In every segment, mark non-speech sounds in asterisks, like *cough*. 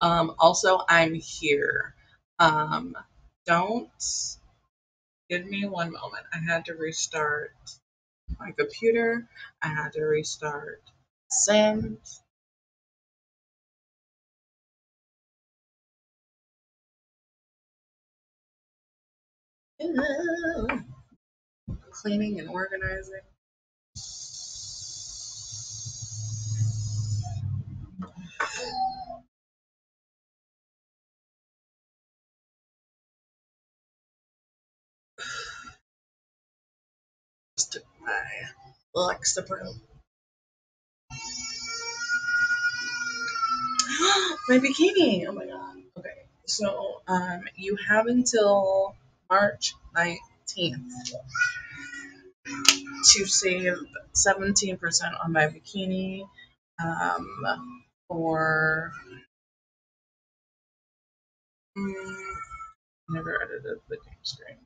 Um, also, I'm here. Um, don't give me one moment. I had to restart my computer. I had to restart Sims. *laughs* Cleaning and organizing. My Lexapro. *gasps* my bikini. Oh my god. Okay. So um you have until March 19th to save 17% on my bikini um for mm, never edited the game screen.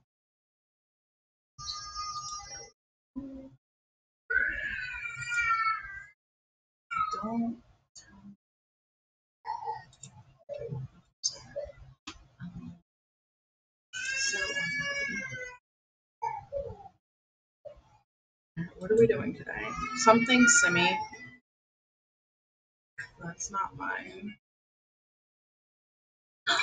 So what are we doing today? Something simi. That's not mine. *gasps*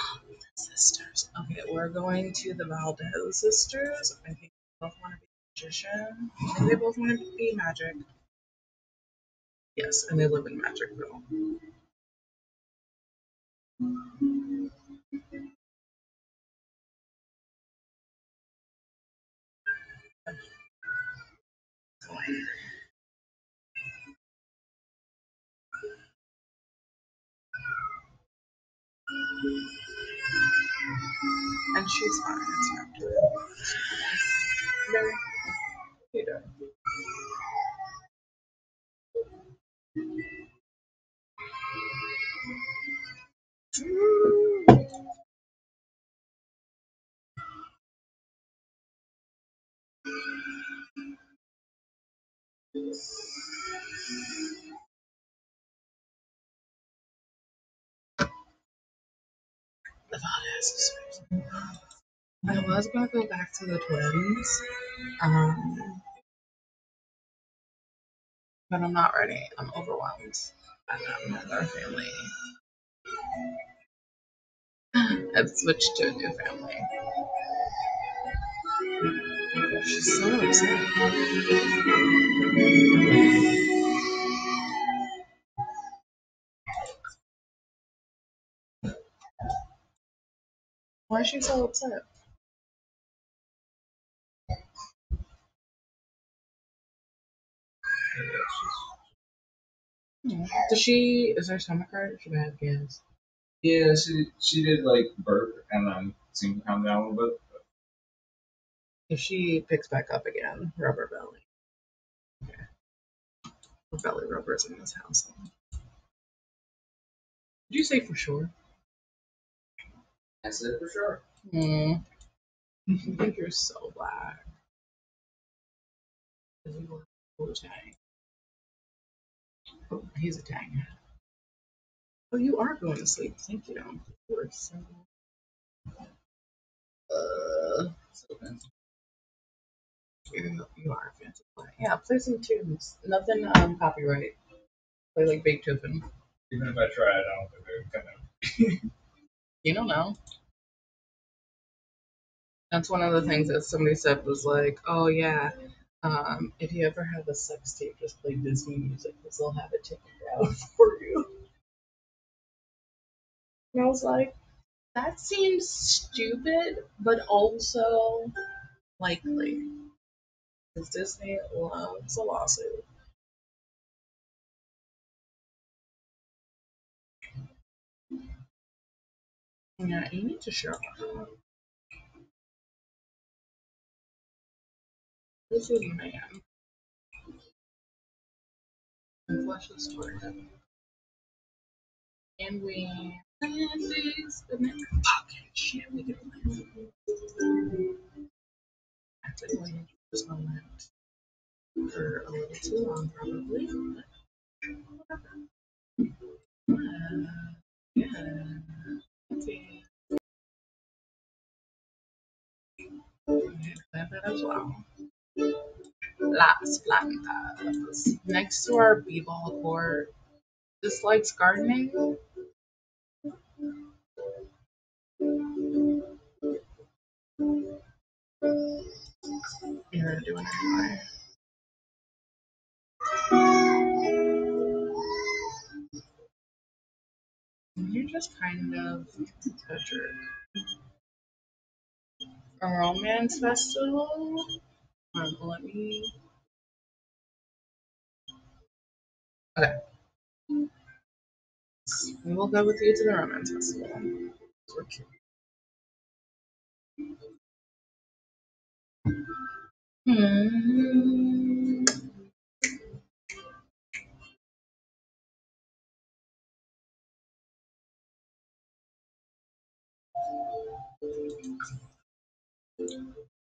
sisters. Okay, we're going to the Valdez sisters. I think they both want to be magician. Think they both want to be magic. Yes, and they live in Magicville. And she's fine. It's not good. Very. You I was gonna go back to the twins, um, but I'm not ready. I'm overwhelmed them and their family. *sighs* I've switched to a new family. She's so upset. Why is she so upset? Does she? Is her stomach hurt? I have gas? Yeah, she she did like burp and then seemed to calm down a little bit. If she picks back up again, rubber belly. Okay. Or belly rubbers in this house. Did you say for sure? I said for sure. Hmm. I think you're so black. Oh, he's a Tang. Oh, you are going to sleep. Thank you. You are so. Uh, So then, you, you are a fancy player. Yeah, play some tunes. Nothing um copyright. Play like Beethoven. even if I tried, I don't think they would come out. *laughs* You don't know. That's one of the things that somebody said was like, oh yeah, um, if you ever have a sex tape, just play Disney music because they'll have it taken down *laughs* for you. And I was like, that seems stupid, but also likely. Because Disney loves a lawsuit. Yeah, you need to shut up. This is man. And flush the story. And we these the shit we play. I've been waiting for this moment for a little too long probably. Uh, yeah. Okay. That as well. Las plantas. Next to our b-ball court. Dislikes gardening. You're gonna do it anyway. You're just kind of a jerk. A romance festival? Let me. Okay. We will go with you to the romance festival. Hmm.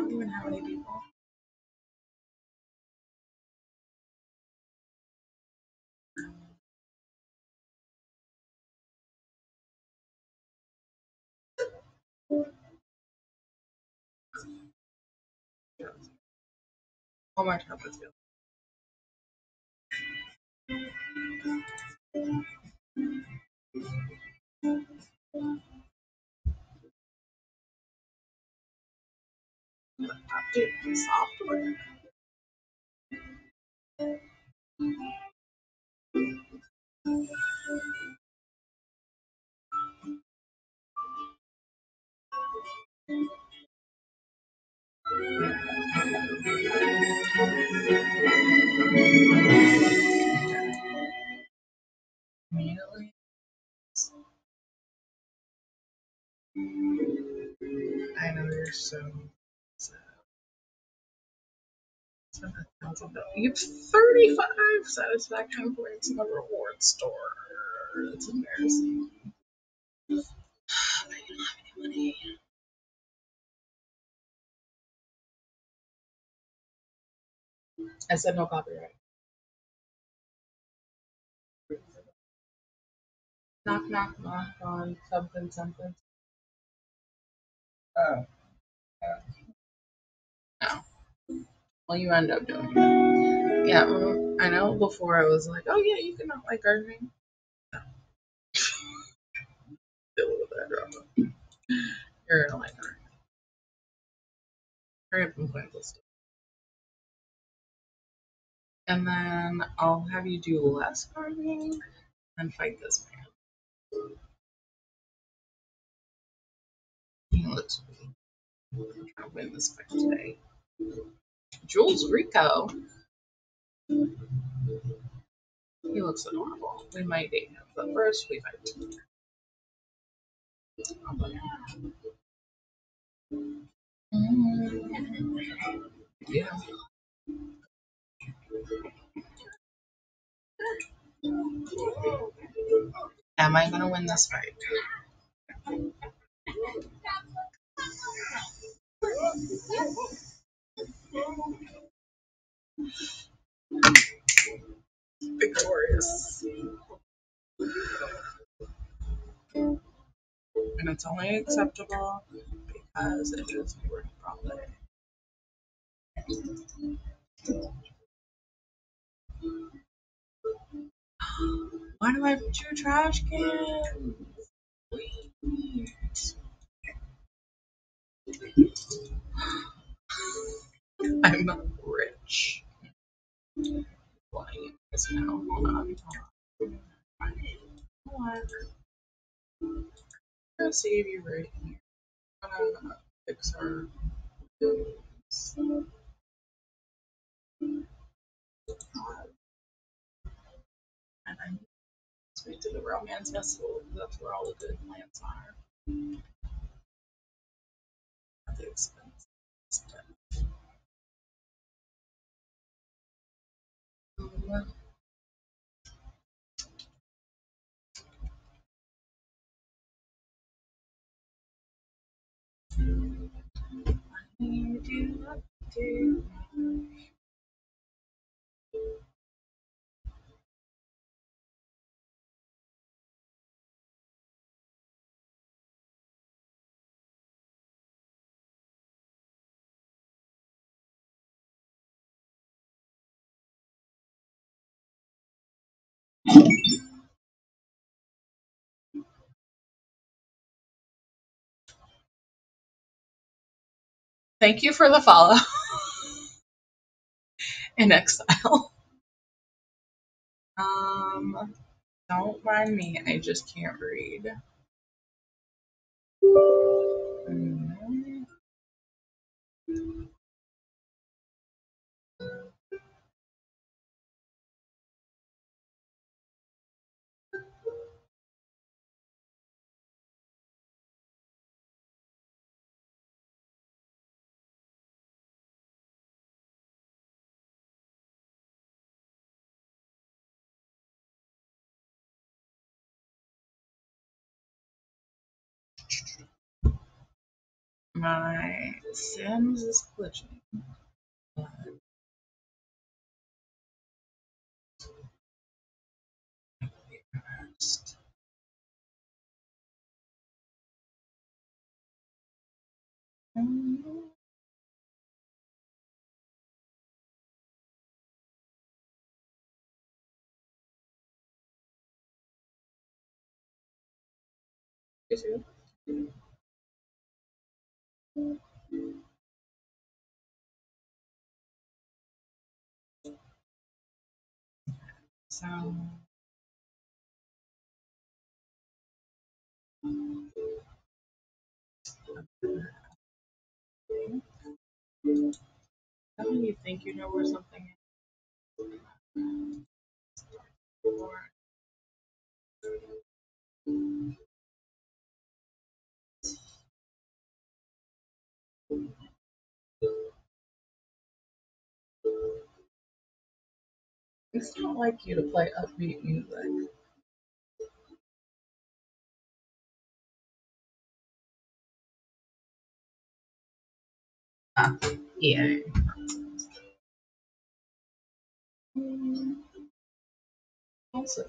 even have any people. All my tablets go. Update software. I know you're so You have 35 satisfaction points in the reward store. It's embarrassing. *sighs* I don't have any money. I said no copyright. Knock, knock, knock on something, something. Oh, oh. No. Well, you end up doing it. Yeah, well, I know before I was like, oh yeah, you can not like gardening. No. *laughs* Deal with that drama. You're gonna like gardening. Hurry up and plant this. And then I'll have you do less gardening and fight this man. He looks weak. I'm trying to win this fight today. Jules Rico. He looks adorable. We might date him, but first we fight. Mm, Yeah. Am I gonna win this fight? It's only acceptable because it is working *gasps* properly. Why do I have two trash cans? *laughs* Wait. I'm not rich. This now. Hold on. Hold on. Gonna save you right here. I'm gonna fix our and I need to speak to the romance festival because that's where all the good plants are. At the expense. Um, I Thank you for the follow *laughs* in exile. Um, don't mind me, I just can't read. Mm, My Sims is glitching. So, how do you think you know where something is? It's not like you to play upbeat music. Ah, yeah. I should.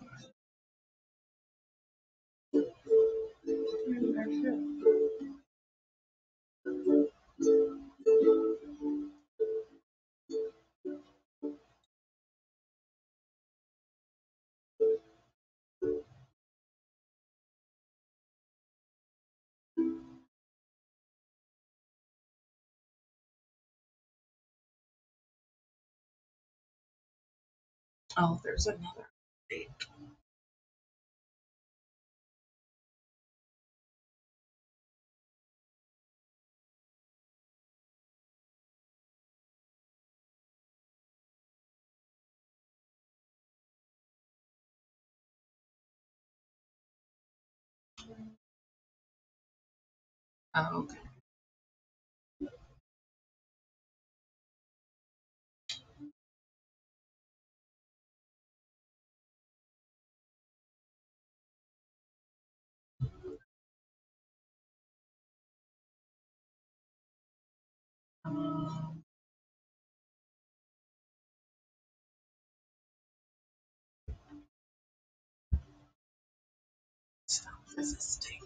Oh, there's another. update. Oh, okay. Resisting.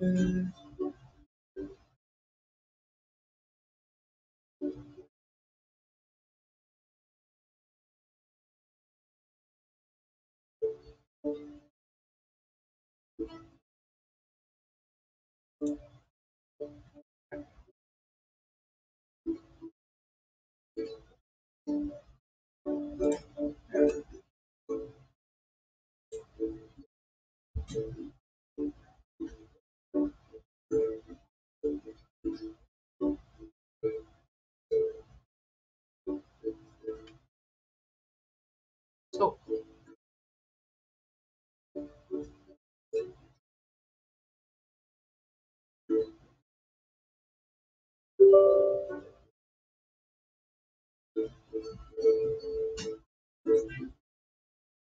Mm, So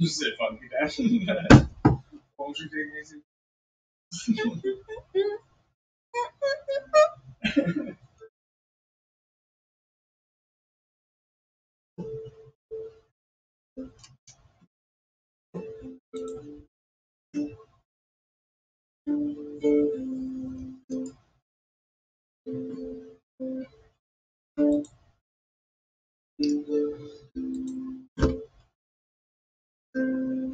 You said funky dash. Won't you to? You know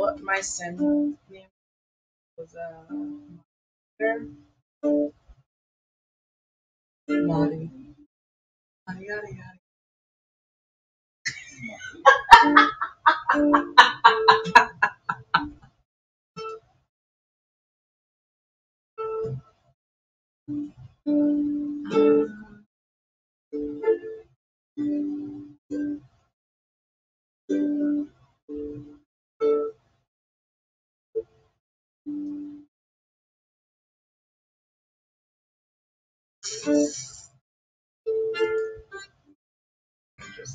what my sim name was? Uh. Molly. Yada yada.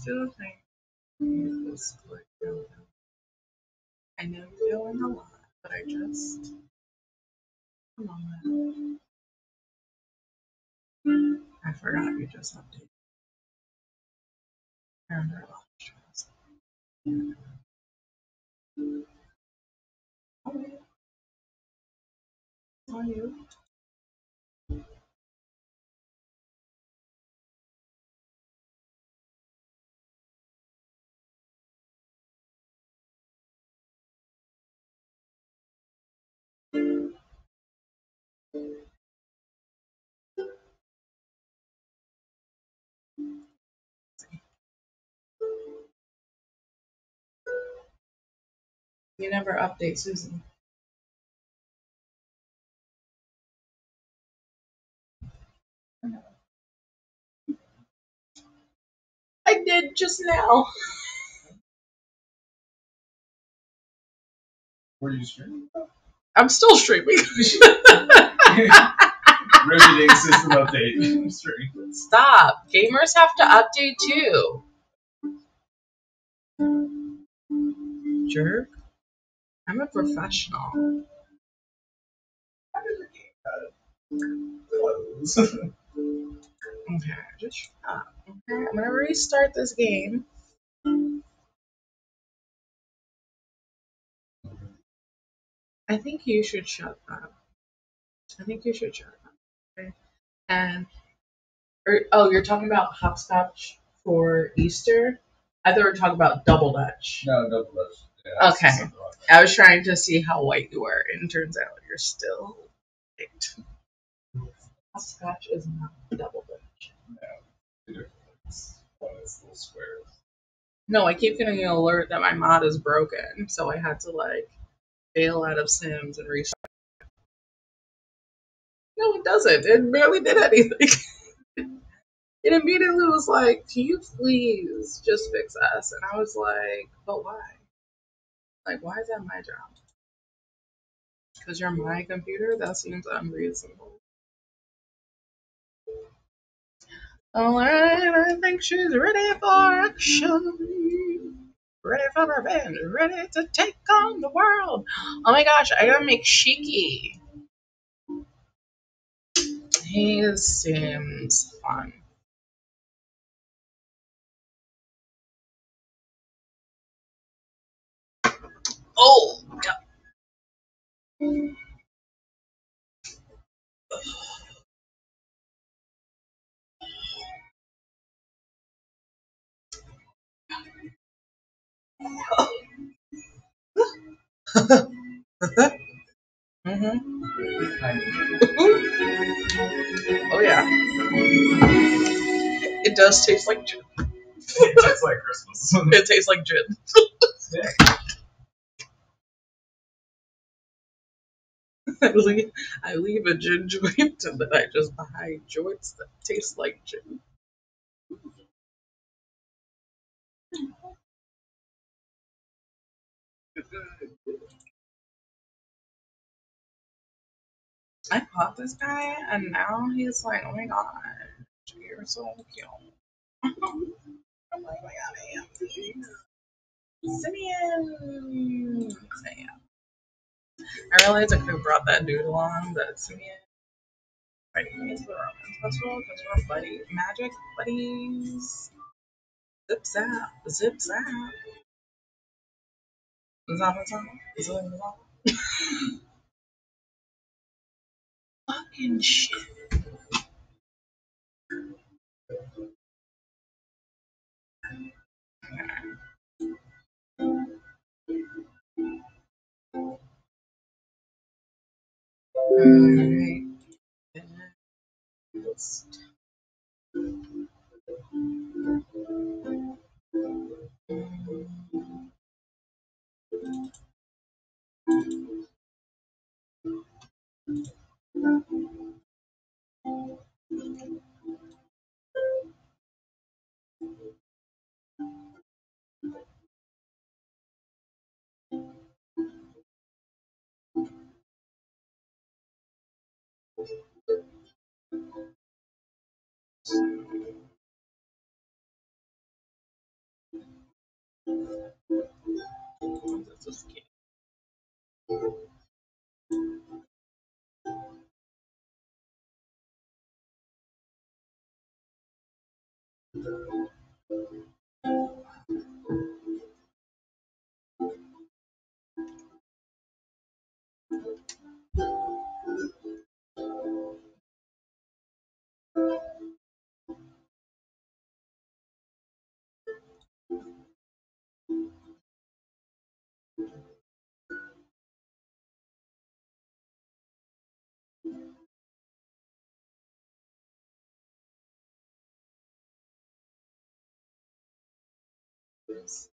Do the thing. Just click down. I know you're doing a lot, but I just come on. I forgot you just updated. I remember. Oh, on you. You never update Susan. I did just now. Were you streaming? I'm still streaming. *laughs* Riveting system update. Stop. Gamers have to update too. Jerk. I'm a professional. Okay, just shut up. Okay, I'm gonna restart this game. I think you should shut up. I think you should shut up. Okay. And or oh, you're talking about hopscotch for Easter? I thought we were talking about double dutch. no, no blush. Okay. I was trying to see how white you were, and turns out you're still white. Hopscotch is not double dutch. that. Two different things. One is little squares. No, I keep getting an alert that my mod is broken, so I had to like bail out of Sims and restart. No, it doesn't. It barely did anything. *laughs* it immediately was like, "Can you please just fix us?" And I was like, "But why? Like, why is that my job? Because you're my computer? That seems unreasonable." Alright, I think she's ready for action. Ready for revenge. Ready to take on the world. Oh my gosh, I gotta make Shiki. He seems fun. Oh, yeah. hmm Oh yeah. It does taste like gin. it tastes like Christmas. *laughs* It tastes like gin. *laughs* *laughs* I leave, I leave a gin joint and then I just buy joints that taste like gin. I caught this guy and now he's like, oh my god, you're so cute. *laughs* I'm like, oh my god, I am. Simeon! Simeon. I I could have brought that dude along, but Simeon inviting me to the romance festival because we're buddy magic buddies. Zip zap, zip zap. Zap zap, zap zap. Fucking shit. Alright. This is cute. This.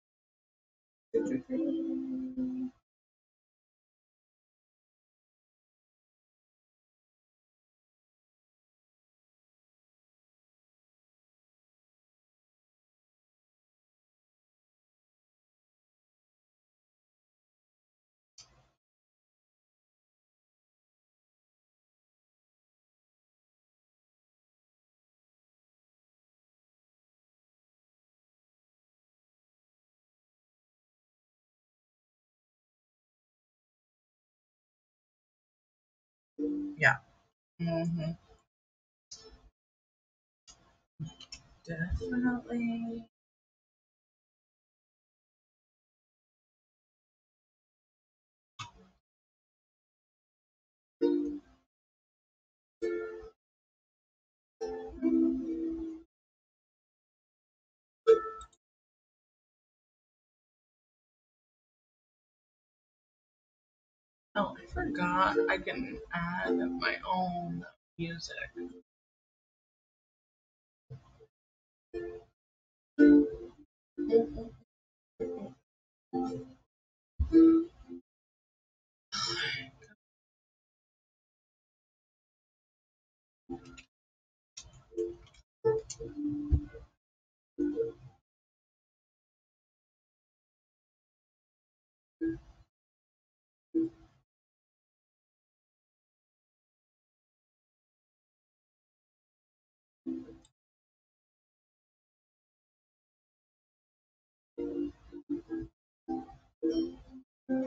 Yeah. hmm Definitely. Oh, I forgot I can add my own music. Mm.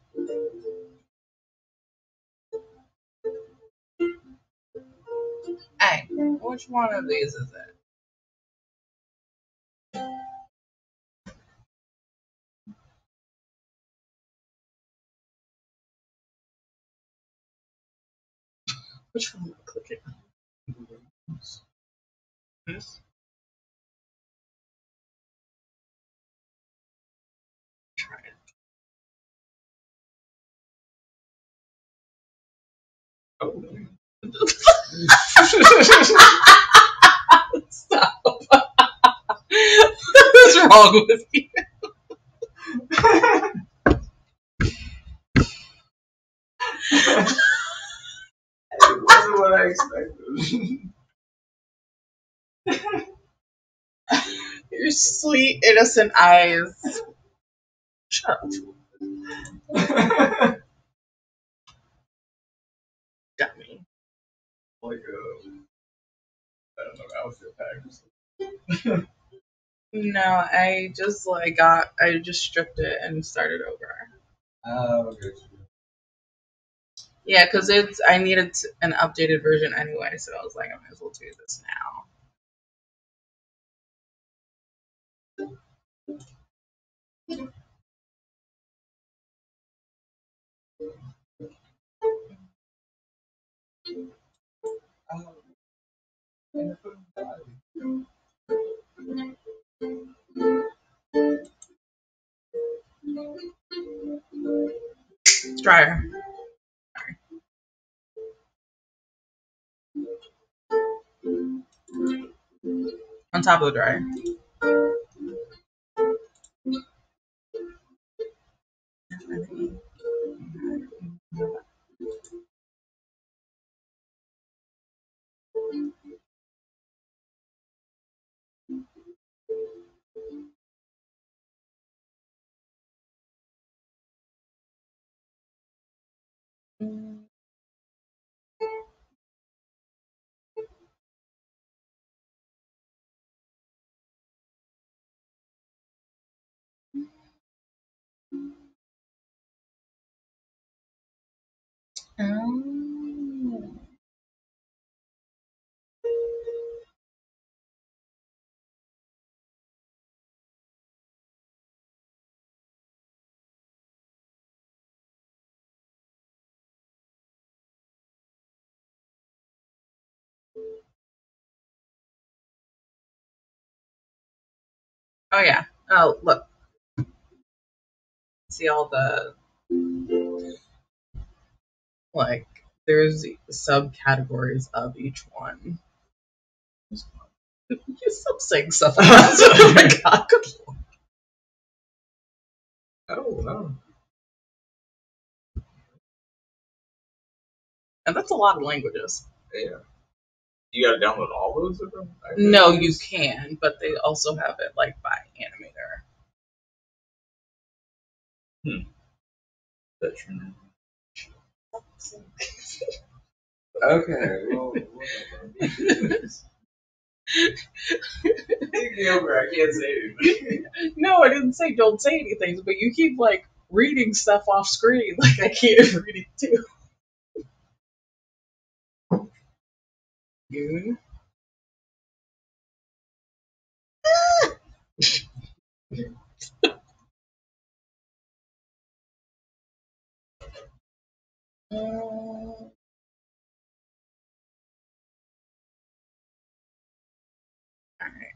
Which one of these is it? Which one am I clicking? This? Try it. Oh. *laughs* Stop. What's wrong with you? it wasn't what I expected. Your sweet, innocent eyes. Shut up. *laughs* No, I just like got, I just stripped it and started over. Oh, okay. Yeah, because it's, I needed an updated version anyway, so I was like, I might as well do this now. Dryer. On top of the dryer. Oh. Oh yeah. Oh look. See all the like there's subcategories of each one. You stop saying stuff like that. oh no. Oh, and that's a lot of languages. Yeah. You gotta download all those of them? No, you can, but they also have it like by animator. That's your name. Okay, well, whatever. Take me over, I can't say anything. *laughs* no, I didn't say don't say anything, but you keep like reading stuff off screen *laughs* like I can't read it too. Alright,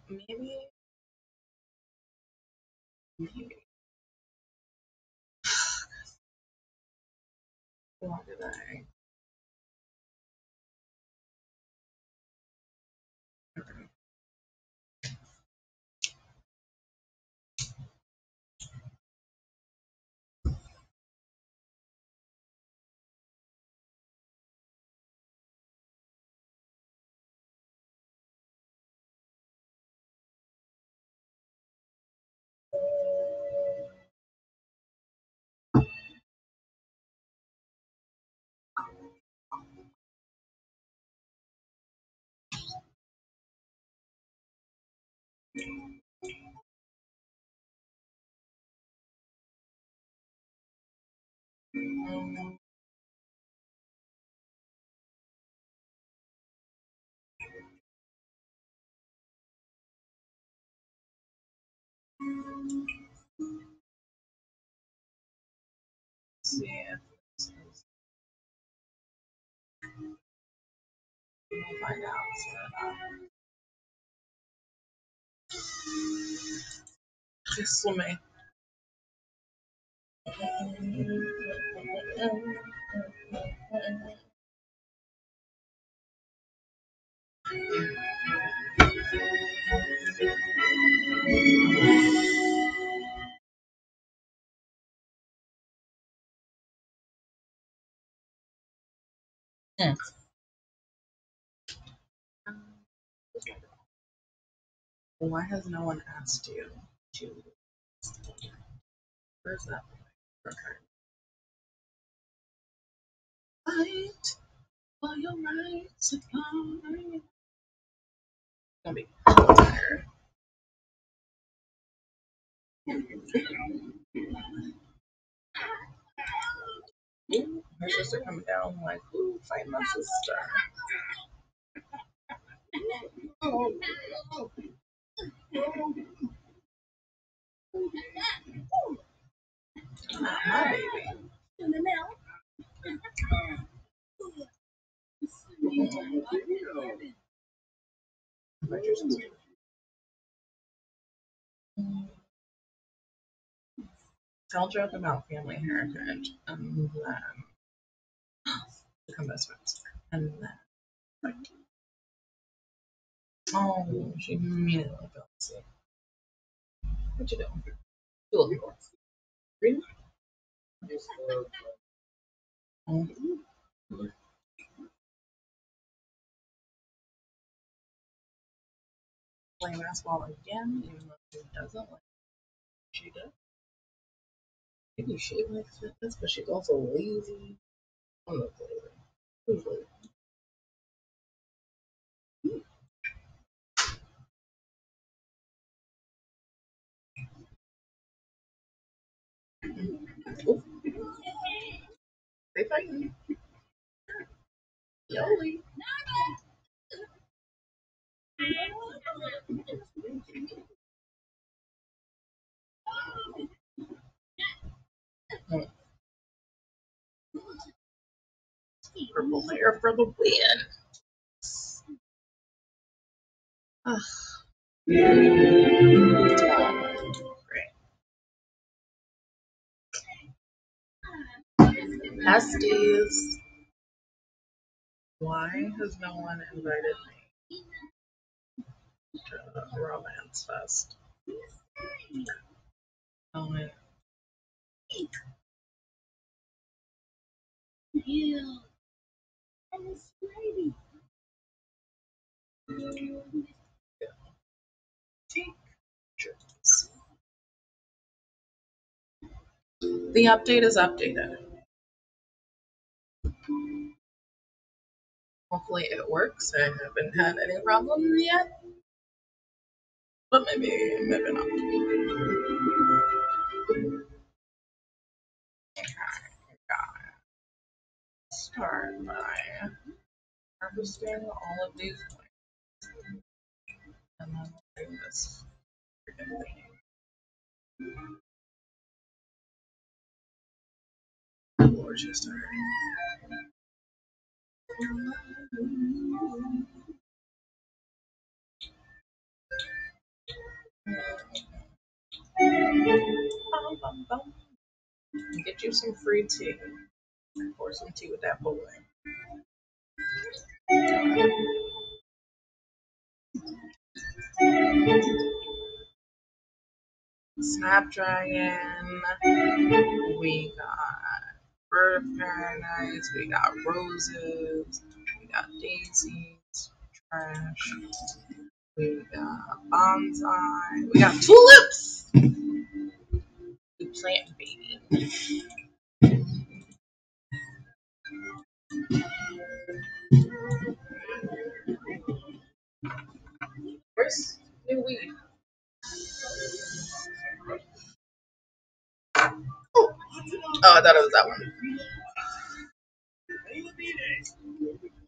maybe. Maybe. Why did I? see if this is. We'll find out. This. Hmm. Why has no one asked you to? Where's that? Okay. Fight for your rights upon Gonna be tired. Sister coming down like, ooh, fight my sister. Oh. Not my baby. Mm. Tell joke about family heritage and then become best friends. And then like oh she immediately fell asleep. What you doing? You looking for? Reading? Oh. Uh, hmm. Playing basketball again, even though she doesn't like she does. Maybe she likes fitness, but she's also lazy. I'm not lazy. Who's lazy? Ooh, they fighting. Yoli. Purple hair for the win. Ugh. Great. Besties. Why has no one invited me to Romance Fest? Oh, wait. The update is updated. Hopefully it works. I haven't had any problems yet, but maybe, maybe not. Start by harvesting all of these points, and then we'll bring this freaking thing. Bum, bum, bum. Get you some free tea. Pour some tea with that boy. Snapdragon. We got bird of paradise. We got roses. We got daisies. Trash. We got bonsai. We got tulips. We plant baby. Where's new weed? Oh, I thought it was that one.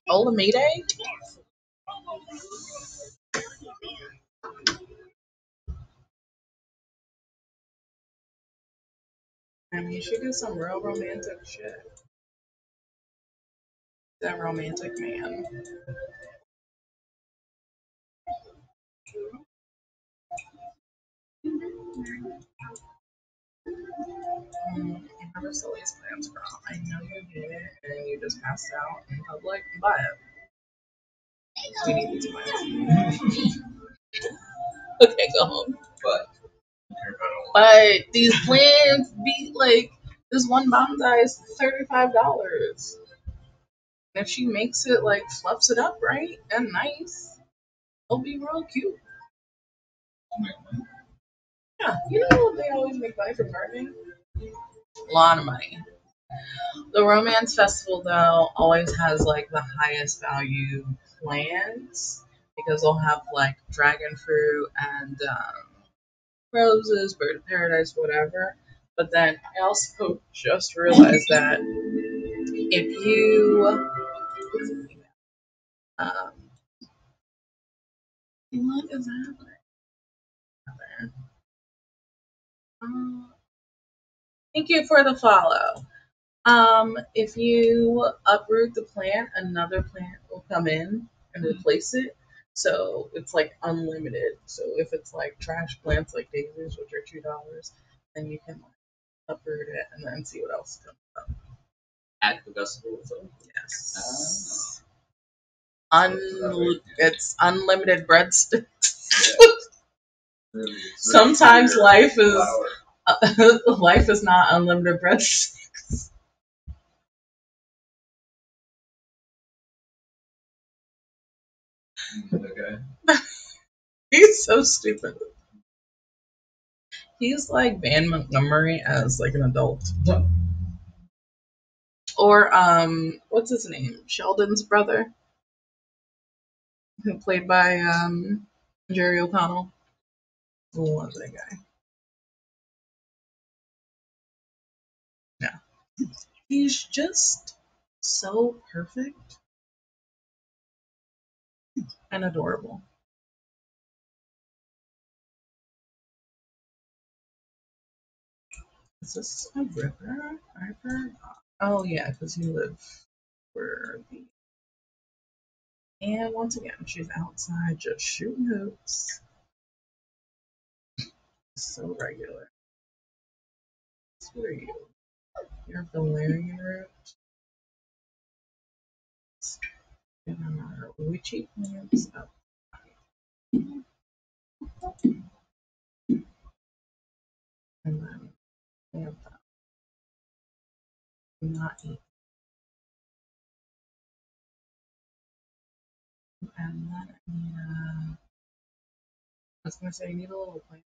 Olamide? You should get some real romantic shit. That romantic man. Sell these plans, girl. I know you did it and you just passed out in public, but we need these plans. *laughs* okay, go home. But But these plans be like this one bonsai is thirty five dollars. If she makes it like fluffs it up right and nice, it'll be real cute. Yeah, you know they always make money from gardening. A lot of money. The romance festival though always has like the highest value plants because they'll have like dragon fruit and um, roses, bird of paradise, whatever. But then I also just realized that if you um, what is happening? Uh, thank you for the follow. Um, if you uproot the plant, another plant will come in and replace it. So it's like unlimited. So if it's like trash plants like daisies, which are two dollars, then you can like uproot it and then see what else comes up. at the festival, Yes. Un- it's unlimited breadsticks. really, *laughs* Sometimes life is-. *laughs* Life is not unlimited breadsticks. Okay. *laughs* He's so stupid. He's like Van Montgomery as like an adult. Or um what's his name? Sheldon's brother. Who played by um Jerry O'Connell. Who was guy? Yeah. He's just so perfect and adorable. Is this a river? Forgot. Oh yeah, because you live where the and once again she's outside just shooting hoops. So regular. What are you? You're Valerian root. And our witchy plants up. And then we have that. Not eat. And then I need a. I was gonna say I need a little plant.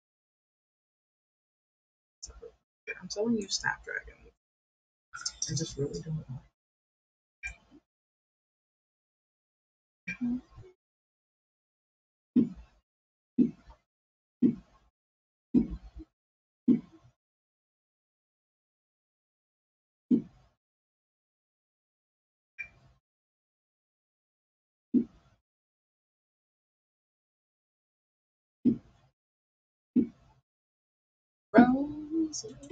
I'm telling you Snapdragon. I just really don't know. Oh.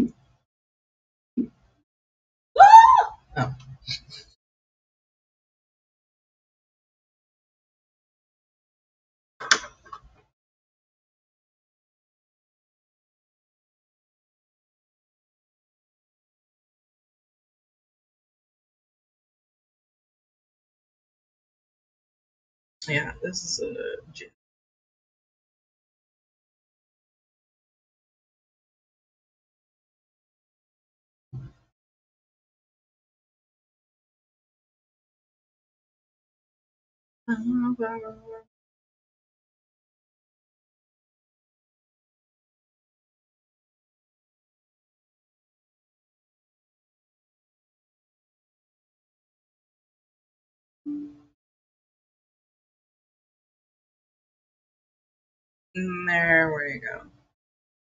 Yeah, this is a *laughs* There we go.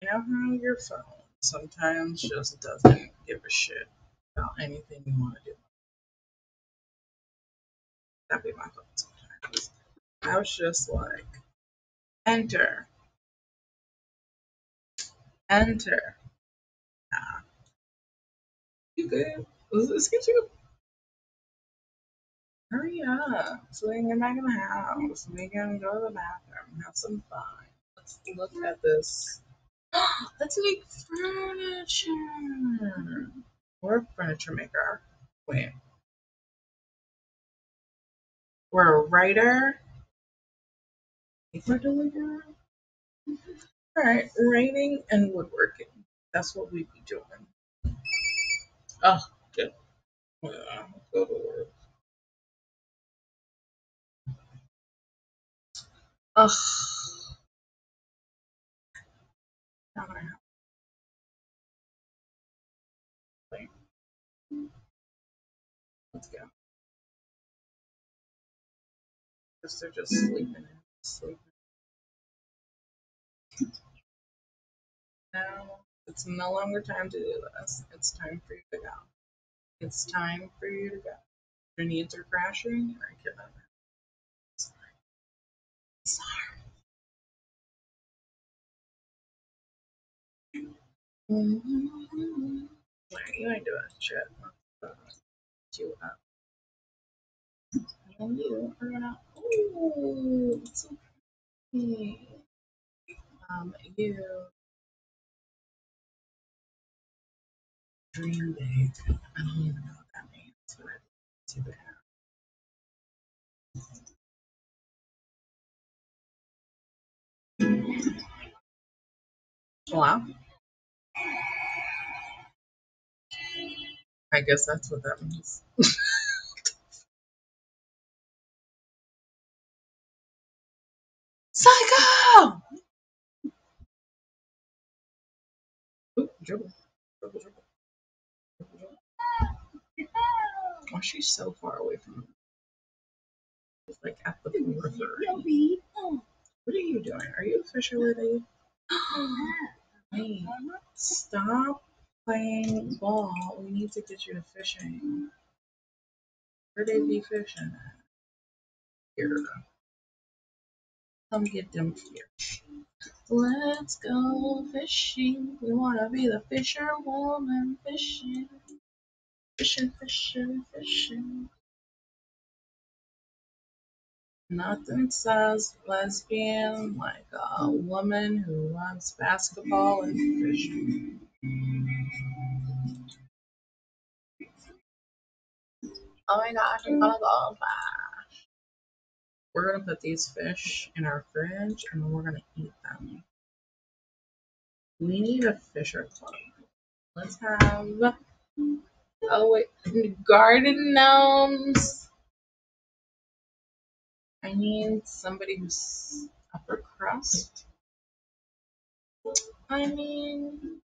You know how your phone sometimes just doesn't give a shit about anything you want to do. That'd be my sometimes. I was just like, enter, enter. Nah. You good? Let's get you. Hurry up so we can get back in the house. We can go to the bathroom, have some fun. Let's look at this. *gasps* Let's make furniture. We're a furniture maker. Wait, we're a writer. Paper deliverer. All right, writing and woodworking. That's what we'd be doing. Oh, good. Yeah, go to work. Ugh. Now I have to wait. Let's go. Because they're just sleeping in. Now it's no longer time to do this. It's time for you to go. It's time for you to go. Your needs are crashing. Or get them. Sorry. Mhm. Alright, you ain't doing shit. Uh, you up. And you are gonna. Oh, it's so pretty. Um, you dream big. I don't even know what that means, but too bad. Wow. I guess that's what that means. *laughs* Psycho! Dribble. Dribble, dribble. dribble, dribble. Oh, she's so far away from me. She's like at the periphery. What are you doing? Are you a fisher lady? Wait, stop playing ball. We need to get you to fishing. Where they be fishing at? Here. Come get them fish. Let's go fishing. We wanna be the fisher woman fishing. Fishing, fishing, fishing. Nothing says lesbian like a woman who loves basketball and fishing. Oh my gosh, I'm gonna go. We're gonna put these fish in our fridge and then we're gonna eat them. We need a fisher club. Let's have Oh, garden gnomes. I need somebody who's upper crust. I mean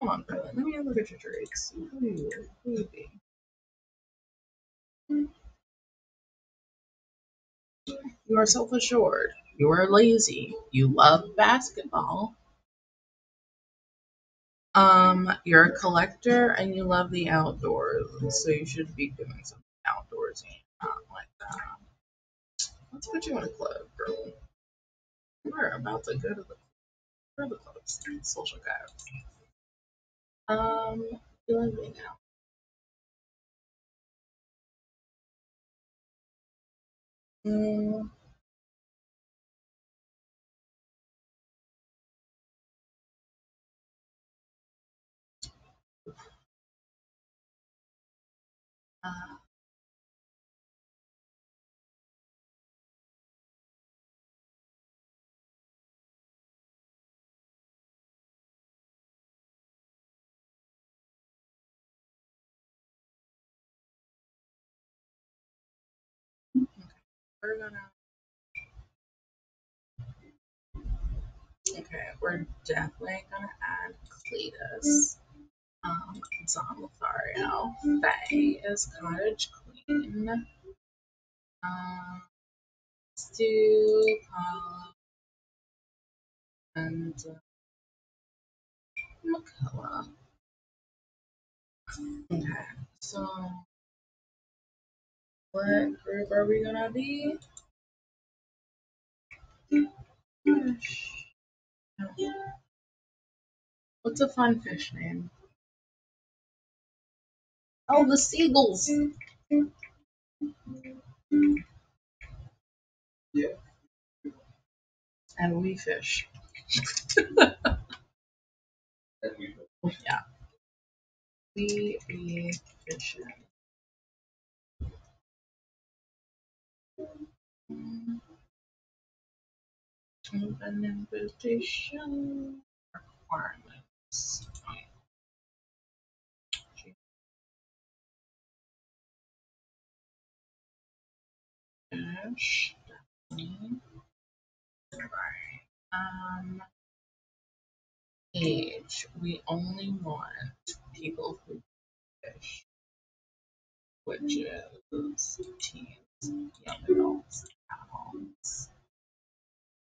come on, Carla, let me look at your traits. You are self assured. You are lazy. You love basketball. Um, you're a collector and you love the outdoors, so you should be doing something outdoorsy, not like that. Let's put you in a club, girl. We're about to go to the are the clubs? Social guys. Um, live me now. Mm, uh, we're gonna. Okay, we're definitely gonna add Cletus. Um, Don Lothario. Faye is Cottage Queen. Um, Stu, Paula, and uh, McCullough. Okay, so what group are we gonna be? Fish. What's a fun fish name? Oh, the seagulls. Yeah. And we fish. And we Yeah. We be fishing. Open invitation requirements. Definitely. Um, age. We only want people who fish, which is teens, young adults, adults.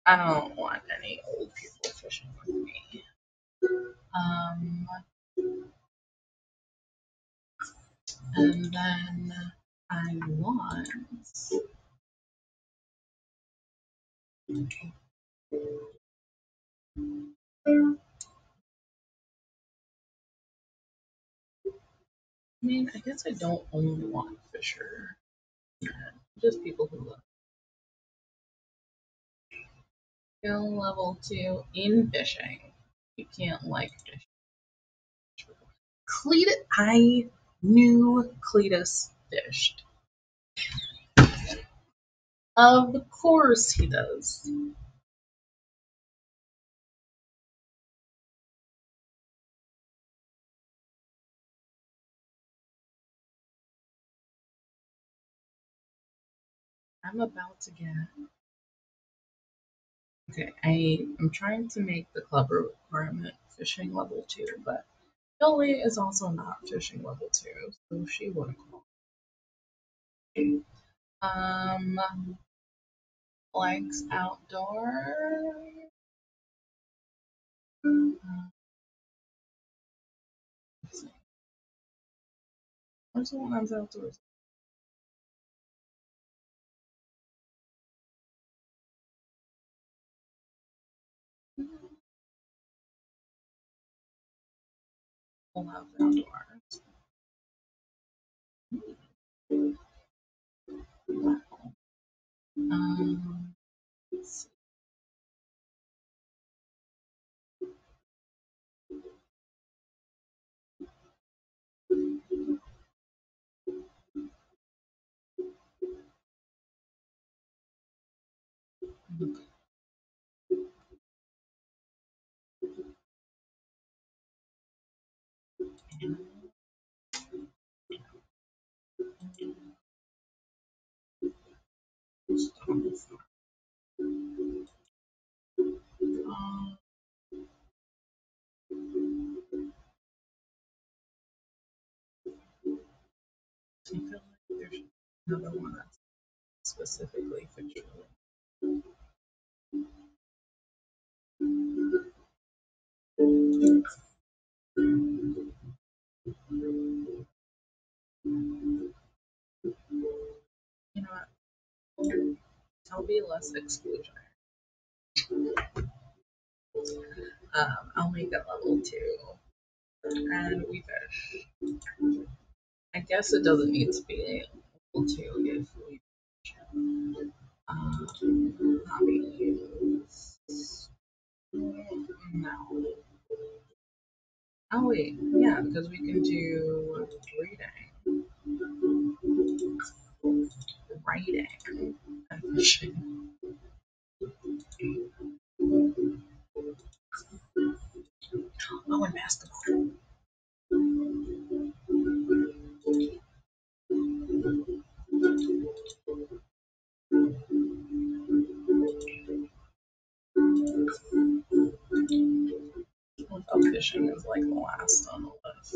I don't want any old people fishing with me. Um, and then I want. I mean, I guess I don't only want fisher, just people who love skill level two in fishing. You can't like fish. Cletus, I knew Cletus fished. Of course he does. I'm about to get. Okay, I am trying to make the club requirement fishing level two, but Billy is also not fishing level two, so she wouldn't qualify. Um, likes outdoor. Where's the one that's outdoors? Allows outdoors. Um. Um, I feel like there's another one that's specifically fictional. You less exclusionary. Um, I'll make it level two, and we fish. I guess it doesn't need to be level two if we um, hobbies. No. Oh wait, yeah, because we can do reading, writing, and. Oh, and basketball. Fishing is like the last on the list.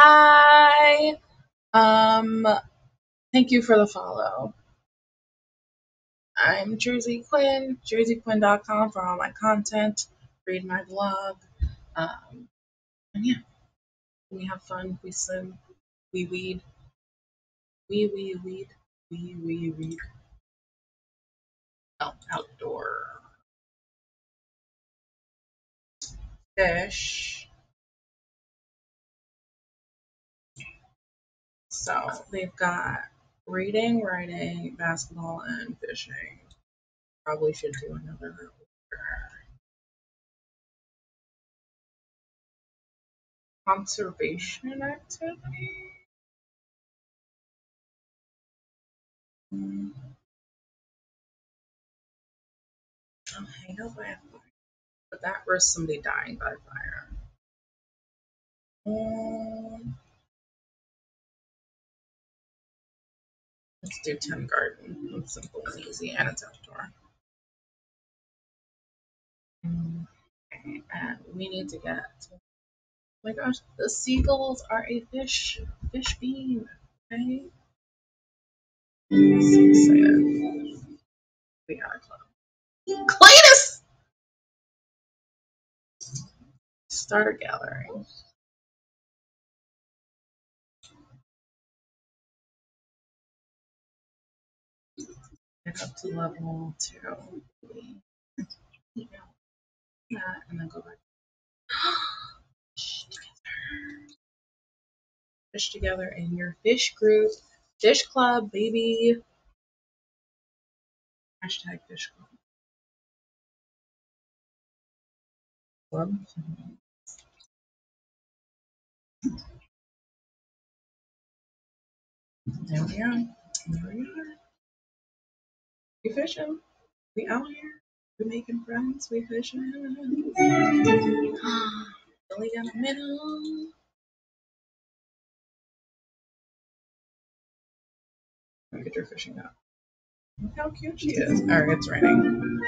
into Um, thank you for the follow. I'm Jersey Quinn, jerseyquinn.com for all my content. Read my blog. Um, and yeah, we have fun, we swim, we weed, we we weed, we we weed. Oh, outdoor fish. So they've got reading, writing, basketball, and fishing. Probably should do another conservation activity. Mm. Hang out by. But that risks somebody dying by fire. Um, let's do 10 garden. It's simple and easy, and it's outdoor. Mm, and we need to get. Oh my gosh, the seagulls are a fish, fish bean. Okay. I'm so excited. We got a club. Cletus! Start a gathering. Get up to level two. Yeah, that, and then go back. Fish together in your fish group. Fish club, baby. Hashtag fish club. Club. There we are. There we are. We fishing. We out here. We making friends. We fishing. Billy in the middle. Look at your fishing up. Look how cute she is. Alright, it's raining.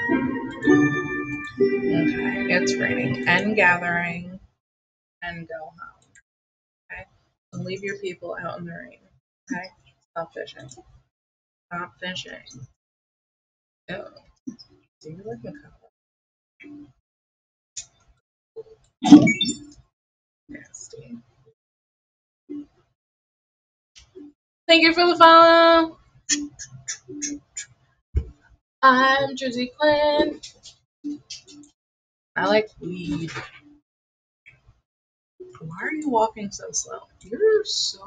Okay, it's raining and gathering and go home. Okay? And leave your people out in the rain. Okay? Stop fishing. Stop fishing. Oh. Do you like color? Nasty. Thank you for the follow. I'm Jersey Quinn. I like weed. Why are you walking so slow? You're so.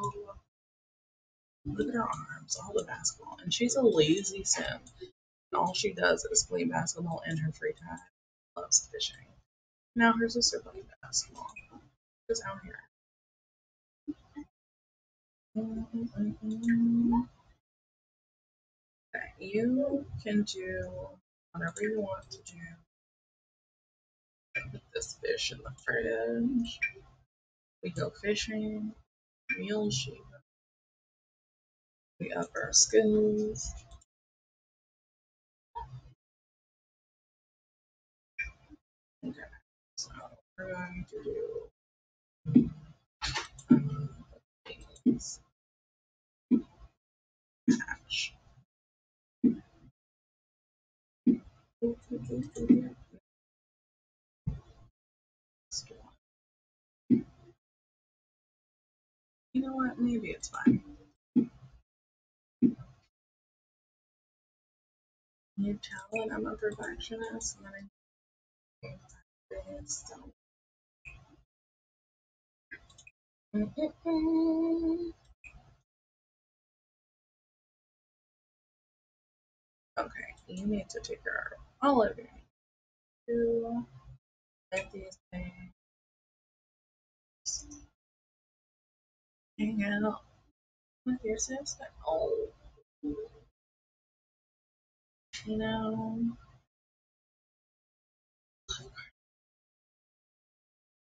Look at her arms, all the basketball. And she's a lazy sim. All she does is play basketball in her free time. Loves fishing. Now her sister plays basketball. Just out here. Okay, you can do whatever you want to do. Put this fish in the fridge. We go fishing. Mule sheep. We up our skills. You know what? Maybe it's fine. You tell it I'm a perfectionist, then Okay, you need to take care of all of your you let these things hang out. With your sister. Oh, you know,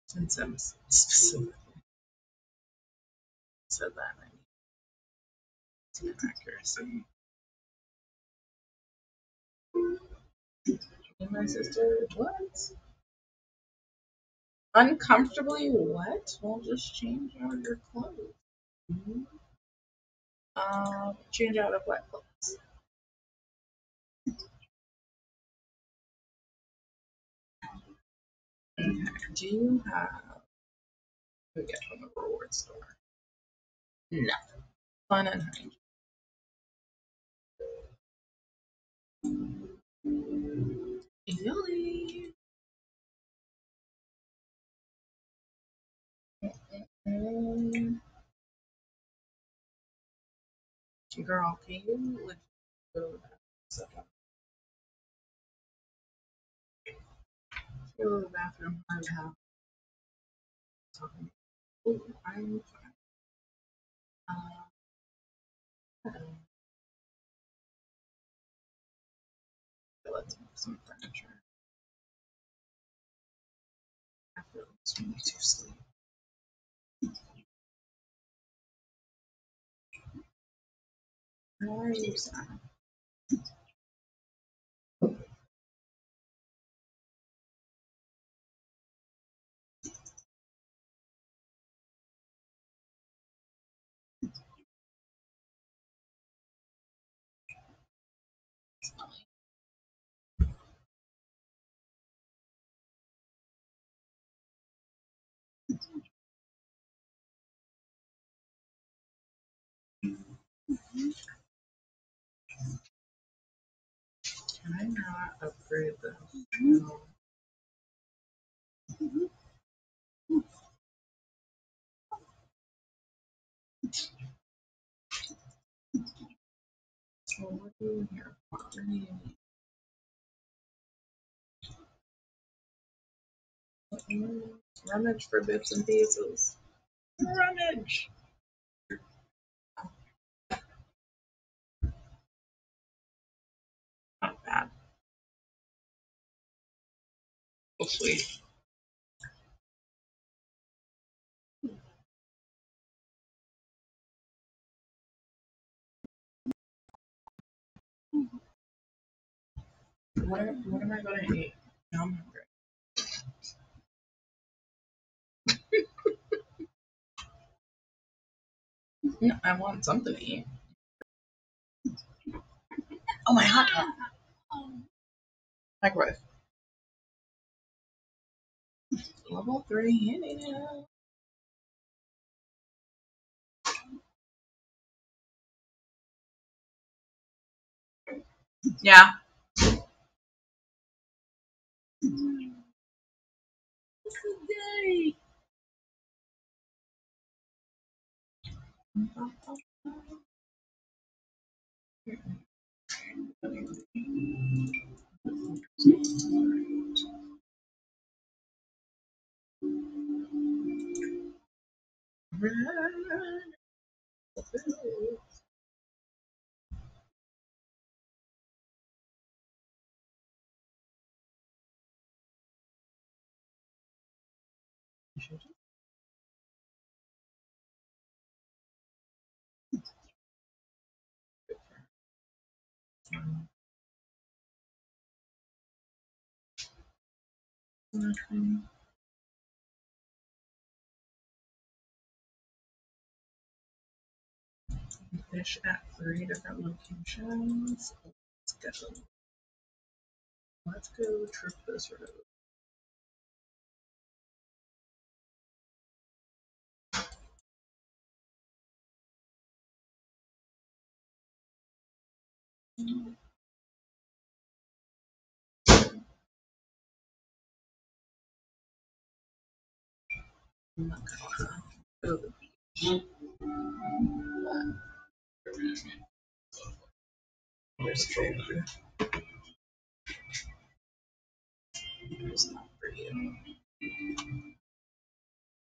since I'm specifically said that, I some accuracy. And my sister, what? Uncomfortably what? Well, just change out your clothes. Mhm. Um, change out of wet clothes. Okay. Do you have we get from the reward store? Yoli. Um, girl, can you legit go to the bathroom? Go to the bathroom. I have talking. I'm let's move some furniture. Feel it's me to sleep. How are you, Sam? Upgrade? Mm, Rummage for bits and pieces. Rummage! Sweet. What, what am I going to eat? Now I'm hungry. *laughs* No, I want something to eat. Oh, my hot dog. Microwave. Level 3 yeah. Yeah. Yay! Okay. Fish at three different locations. Let's go. Let's go trip this road. Not gonna Here's favorite. It's not for you.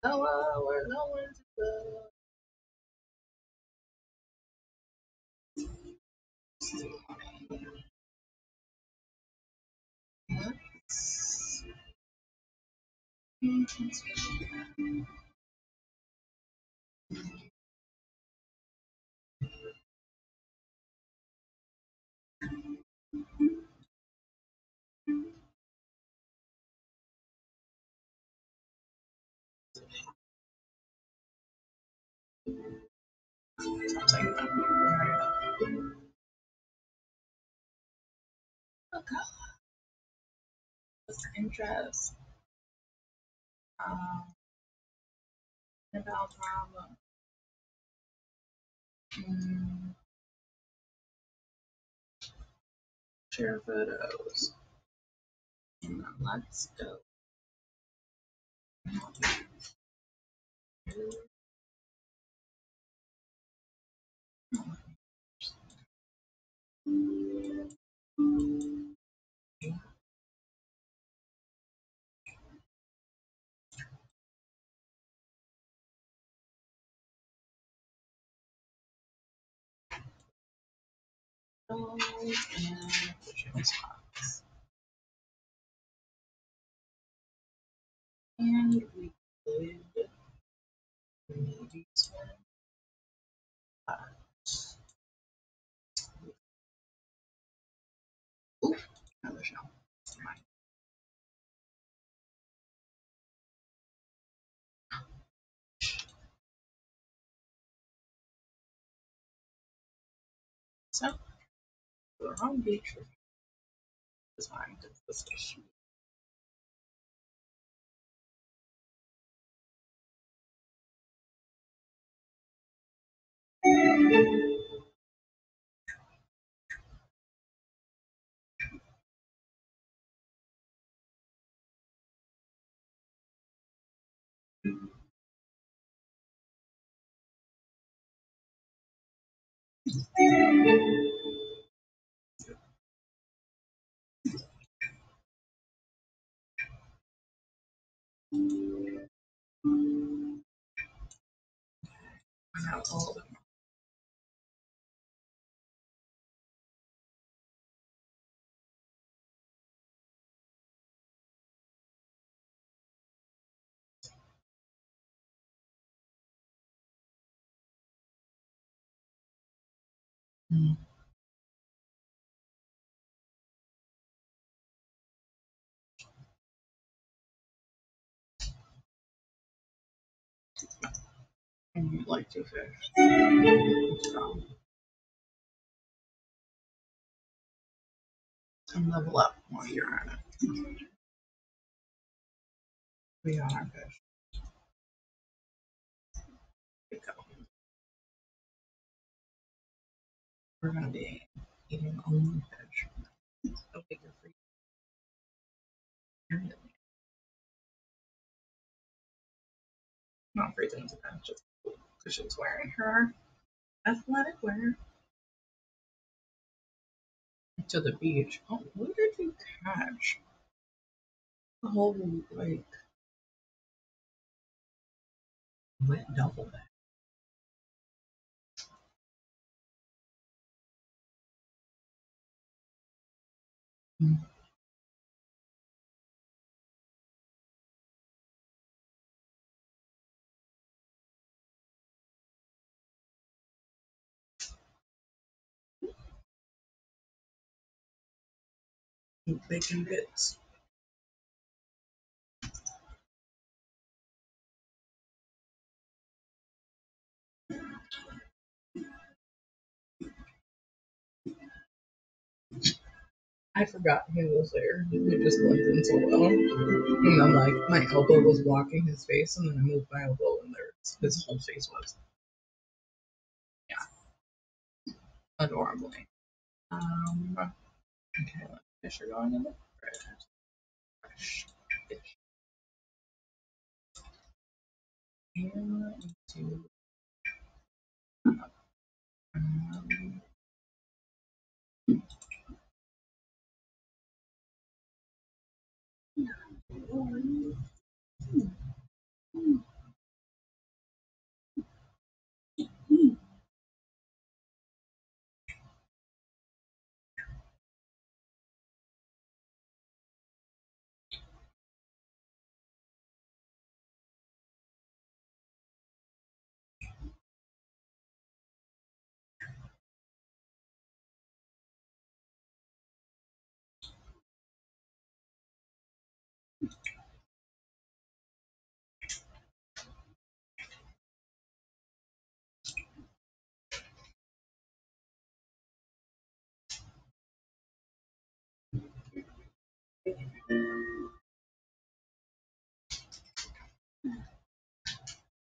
Hello, we're going to go. Mm. The interest? Um, about problem. Mm, share photos. And let's go. And we could maybe. The wrong beach fine. It's this fish. I Mm. And you'd like to fish. And level up while you're at it. We got our fish. We go. We're gonna be eating only fish. Okay, you're free. You're Not freezing to death, just because she's wearing her athletic wear to the beach. Oh, what did you catch? The whole like wet double back. Mm. Bacon bits. I forgot he was there. He just blended in so well. And then like my elbow was blocking his face, and then I moved my elbow, and there his whole face was. Yeah, adorably. Um. Okay, fish are going in the fridge. Fresh fish. And into um,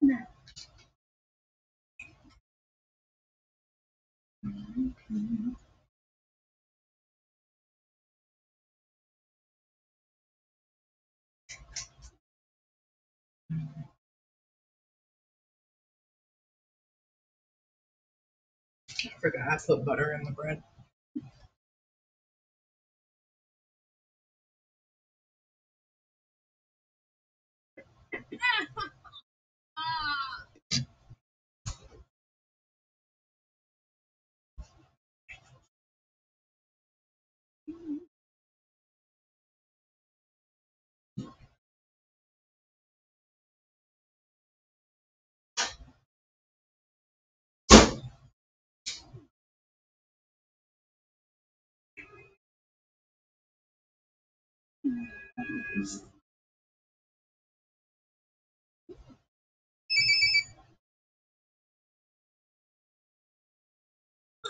No. I forgot I put butter in the bread. *laughs*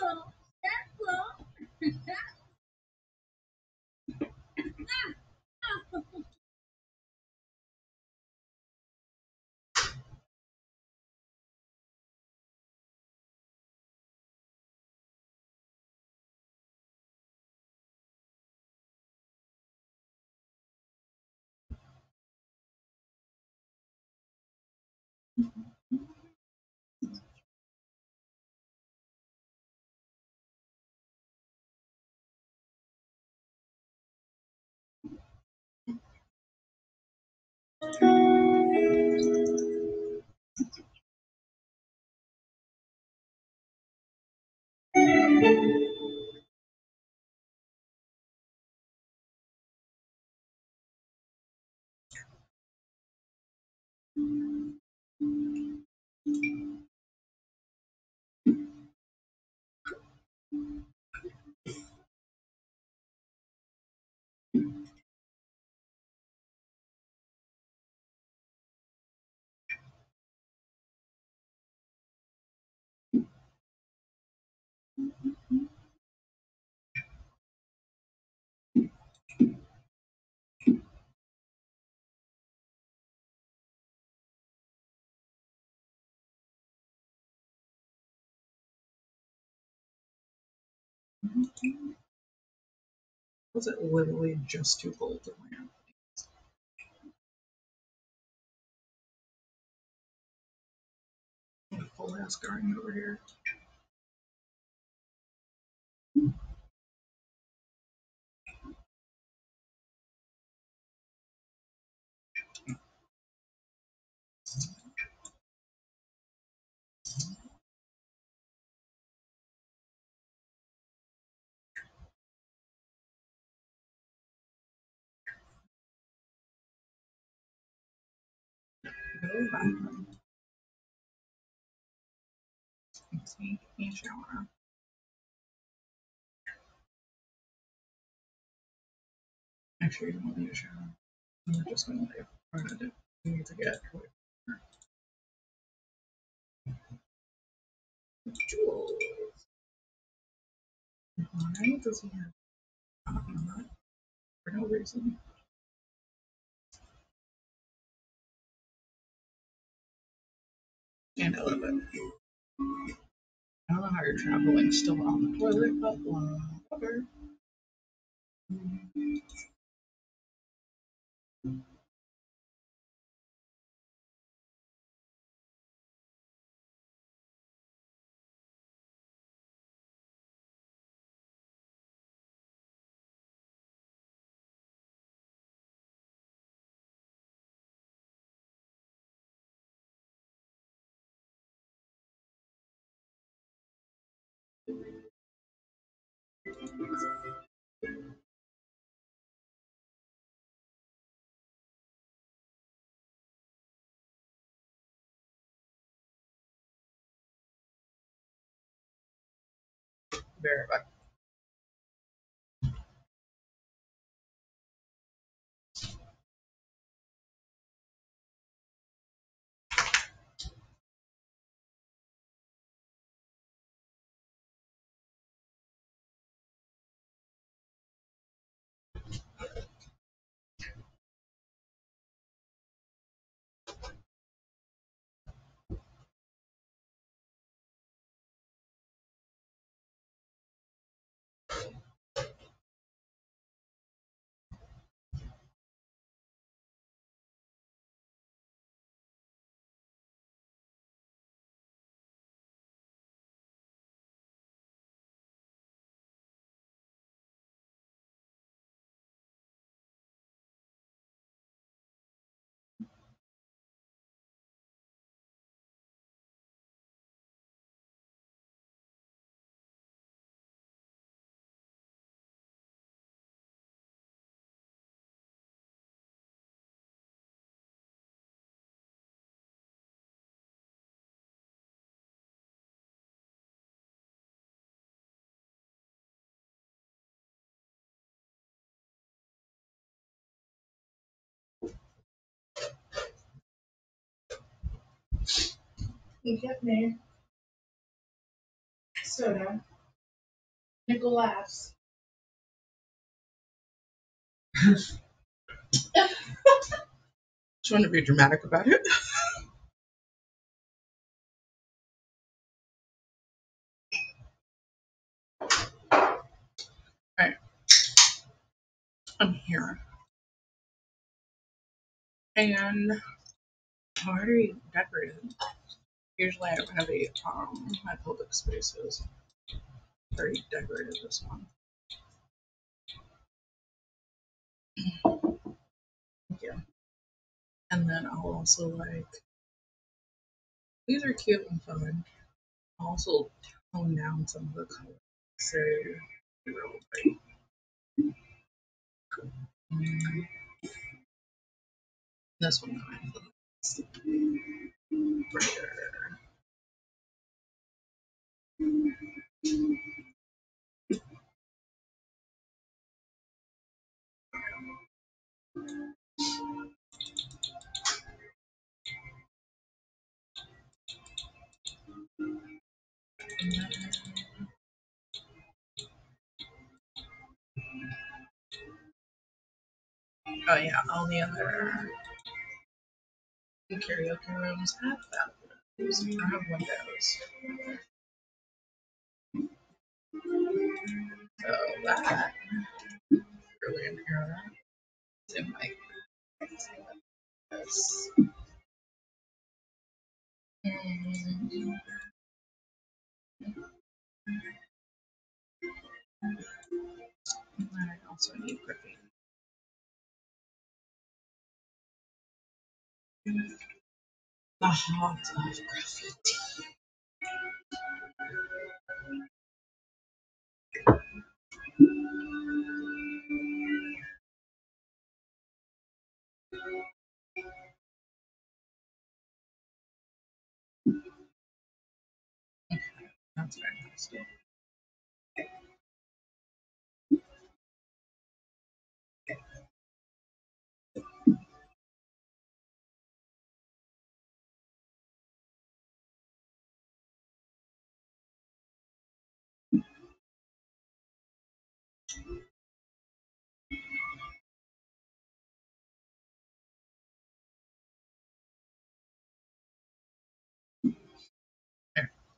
Oh, Was it literally just too cold to land? Full ass garden over here. To the bathroom. Take a shower. Actually, you don't need a shower. We're just gonna leave. We're gonna need to get her. Why does he have for no reason? And know how you're traveling still on the toilet, but whatever. Very back. Me. Soda. Nickel laughs. Trying to be dramatic about it. I'm here. And already decorated. Usually I renovate um my public spaces. Already decorated this one. You. And then I'll also like these are cute and fun. I'll also tone down some of the colors. So real. Mm, This one kind of brighter. Oh yeah, all the other karaoke rooms have bathrooms or have windows. So that really might say this. And I also need graffiti. The heart of graffiti. That's fantastic.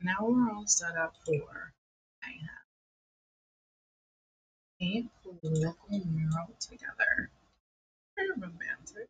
Now we're all set up for I have a political mural together. Of romantic.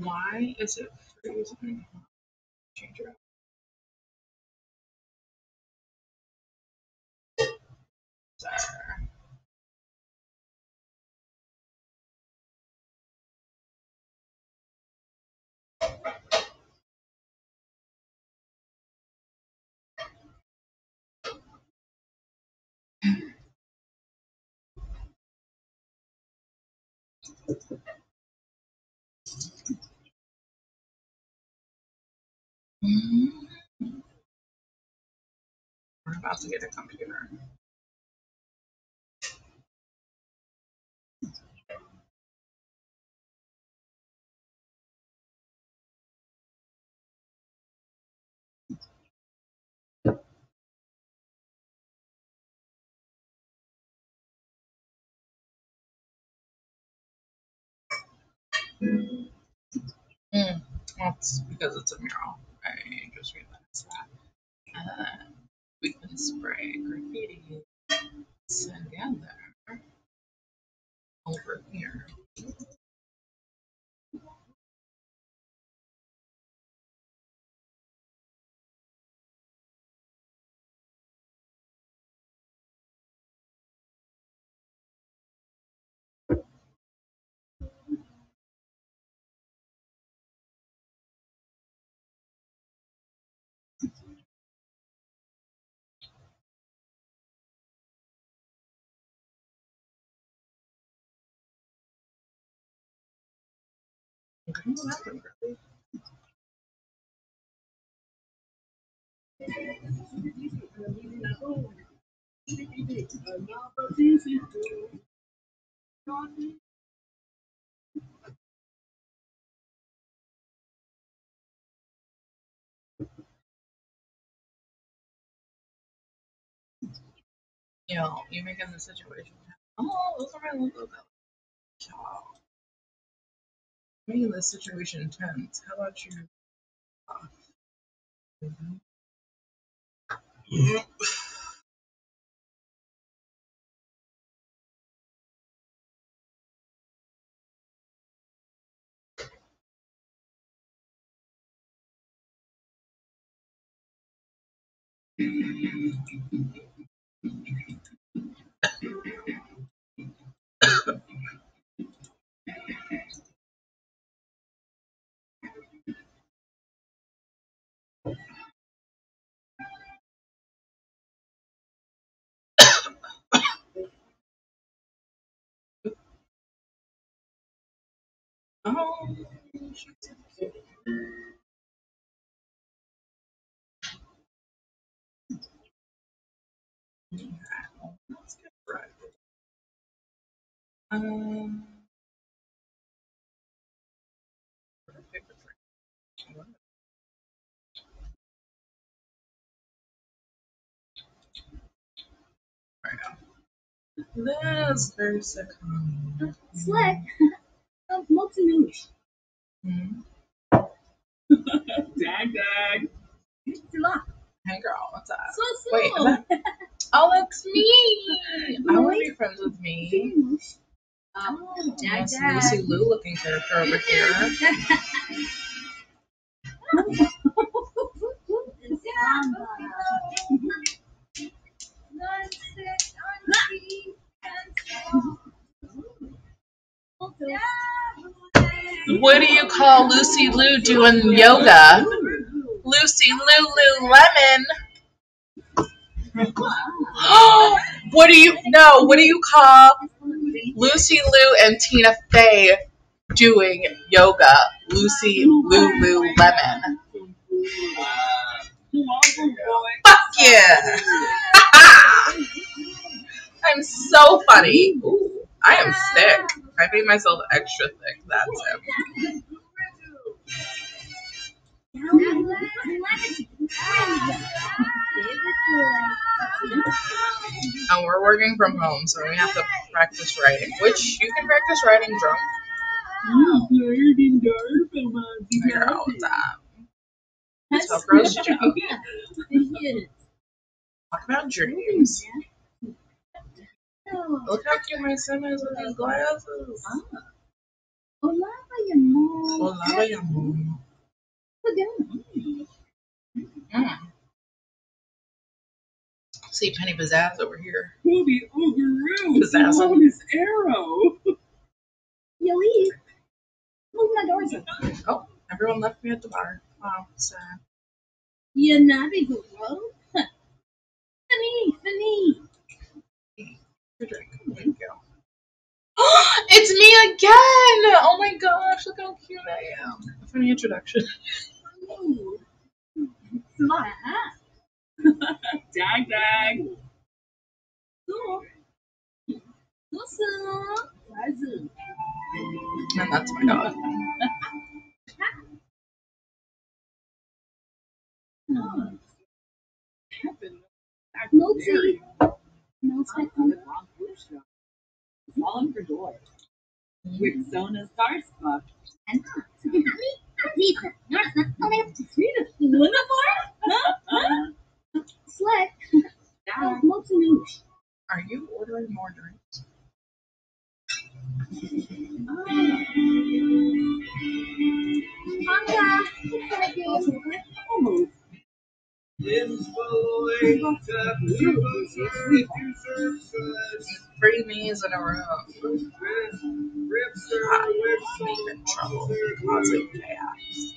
why is it freezing? Mm-hmm. We're about to get a computer. Mm, that's because it's a mural. I just realized that. Uh, we can spray graffiti together over here. You know, you making the situation. Oh, those are my logo bells. Making the situation tense. How about you? Oh, let's get right. Um, That's very sick. Slick. *laughs* Oh, multi-news. Hmm. Dag dag. Hey girl, what's up? So Wait, that- *laughs* oh, that's me. I want to be friends with me. Oh, Nice dag Lucy dag. Lou looking character over here. *laughs* *laughs* What do you call Lucy Liu doing yoga? Lucy Liu Lemon. *gasps* what do you no? What do you call Lucy Liu and Tina Fey doing yoga? Lucy Lulu Lemon. Fuck yeah! *laughs* I'm so funny. Ooh, I am thick. I made myself extra thick. That's it. And we're working from home, so we have to practice writing, which you can practice writing drunk. Girl, up? That's girls do. Talk about dreams. Look how cute my sim is with these glasses. Olá, amor. Hola, mi amor. Mm. See Penny Pizzazz over here. Booby Ogaroo. Pizzazz. Bonus arrow. *laughs* You leave. Move my doors open. Oh, everyone left me at the bar. Oh, sad. You're not a good funny. Your drink. Thank you. *gasps* it's me again! Oh my gosh, look how cute I am. Funny introduction. *laughs* Dag dag. And that's my dog. No second. Fallen for joy. With Sona's Star Spa. Enough. Dice, no, no, no me Bueno, Slick. What's in English? Are you ordering more drinks? Manga. Oh, Three me's in a row. Hot. Making trouble. Causing chaos.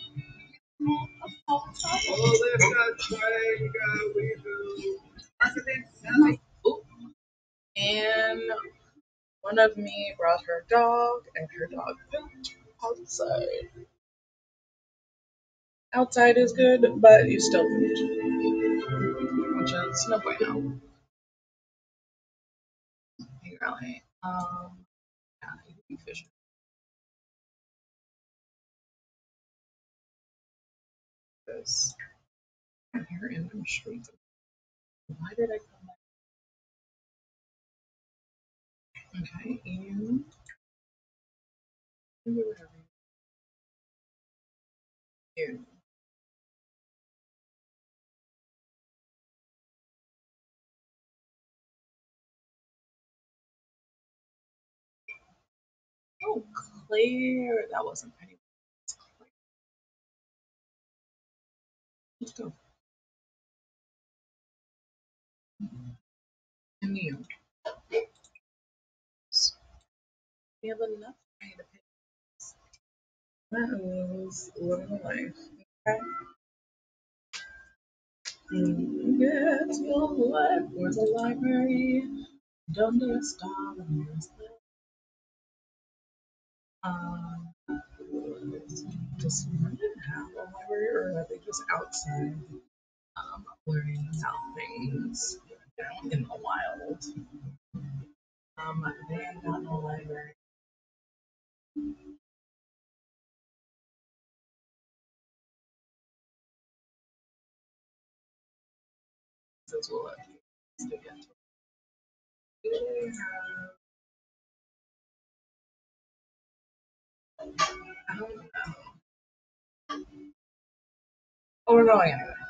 And one of me brought her dog, and her dog pooped outside. Outside is good, but you still pooped. Which is no bueno. Hey, really. Um, yeah. Why did I come back? Okay, you Oh, Claire. That wasn't Penny. Let's go. And you. We have enough money to pay. That is living a life. Okay. Mm, Get your life. Where's the library? Donde está la universidad? Um, London have a library, or are they just outside um, learning about things know, in the wild? Um, they have got no library. We'll let you they have? I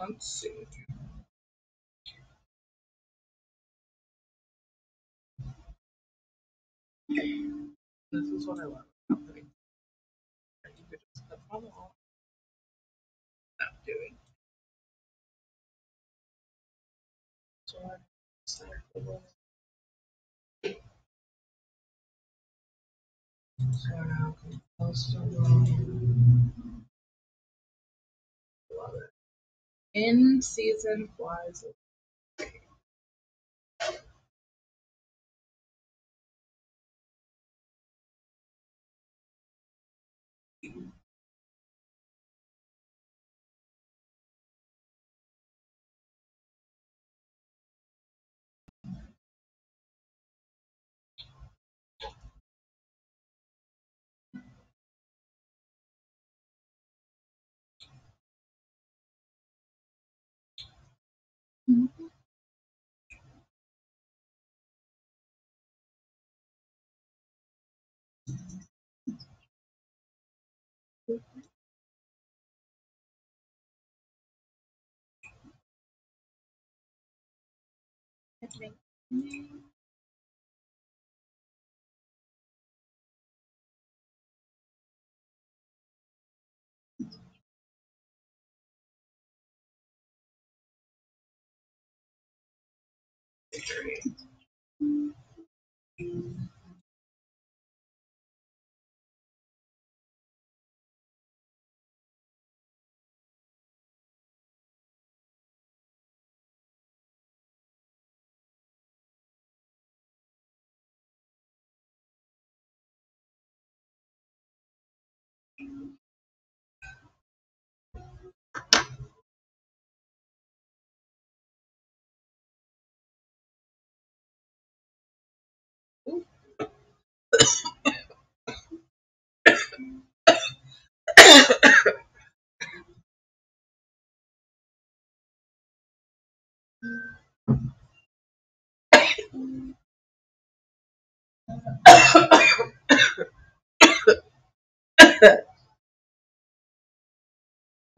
Okay, let's see. This is what I love about putting. You could just put on the wall. Not doing. So I. So now I can In season name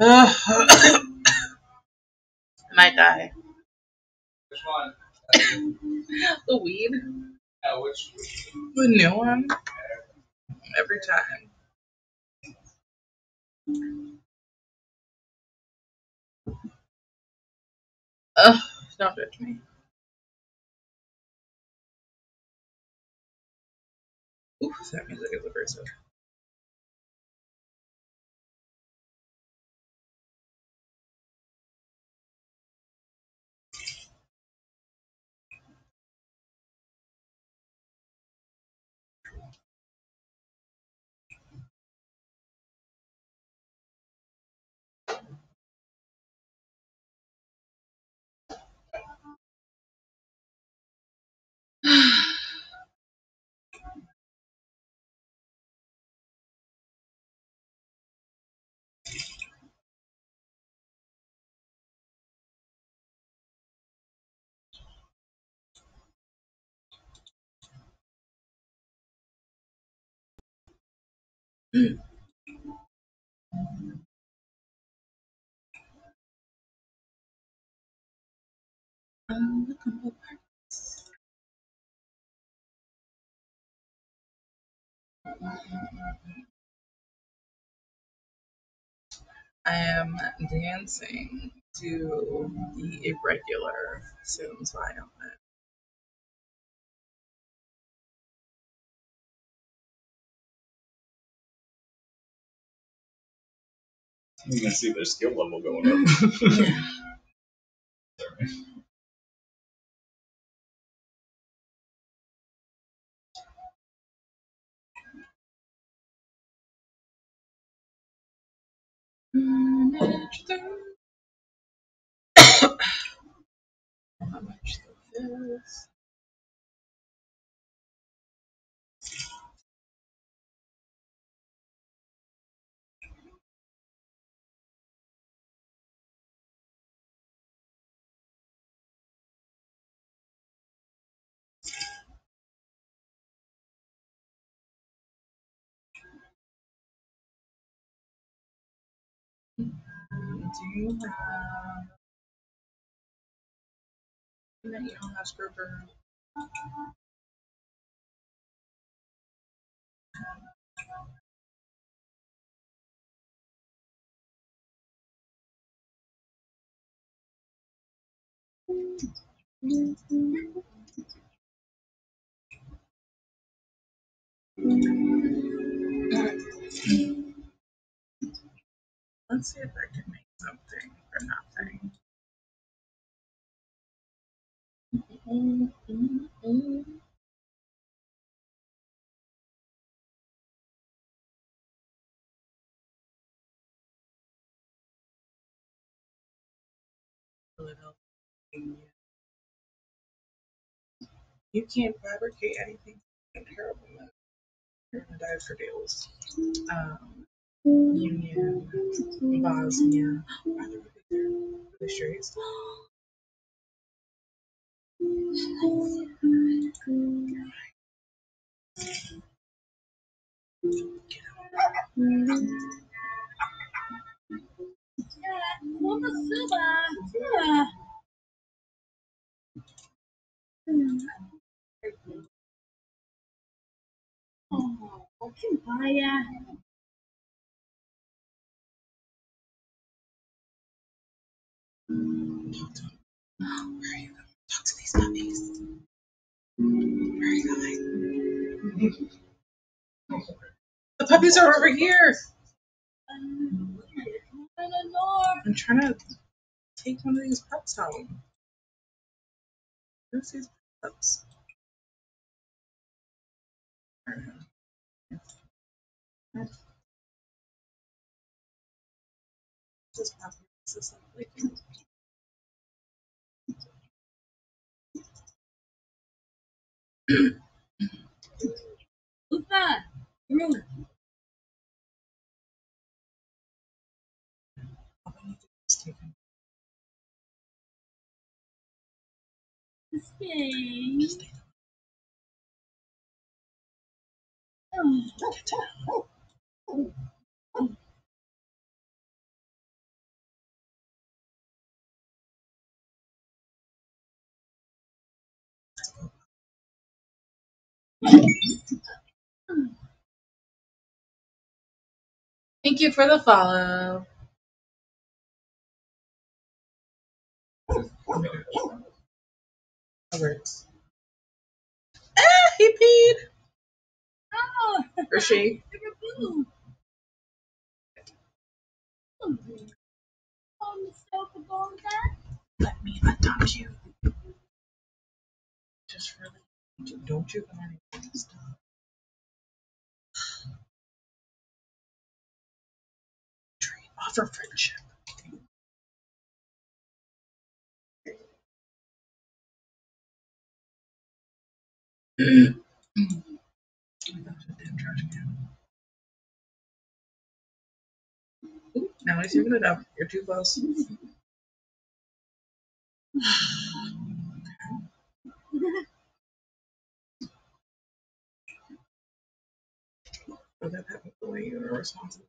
I *coughs* might die. Which one? *coughs* The weed, Yeah, which, which the new one, every time. Ugh, don't judge me. Ooh, that music is abrasive. *sighs* Um, I am dancing to the irregular Sims violin. You can see their skill level going up. *laughs* *laughs* yeah. Sorry. Manage the- How much this? You have? No, you don't have scrubber. Let's see if I can make something for nothing. You can't fabricate anything comparable. You're gonna die for deals. Um, Union, Bosnia. Are really there? Are they Where you going? Talk to these puppies. Where are you going? The puppies are over here. I'm trying to take one of these pups home. Who's these pups? This puppy is like take him. This him. Oh. Thank you for the follow. Robert. Ah, he peed. Oh, Or she. boo. Mr. Bonza. Let me adopt you. Just really. Don't you go anywhere. Stop. Trade. Offer friendship. Ooh, now he's it up. You're too close. *sighs* But that way you're responsible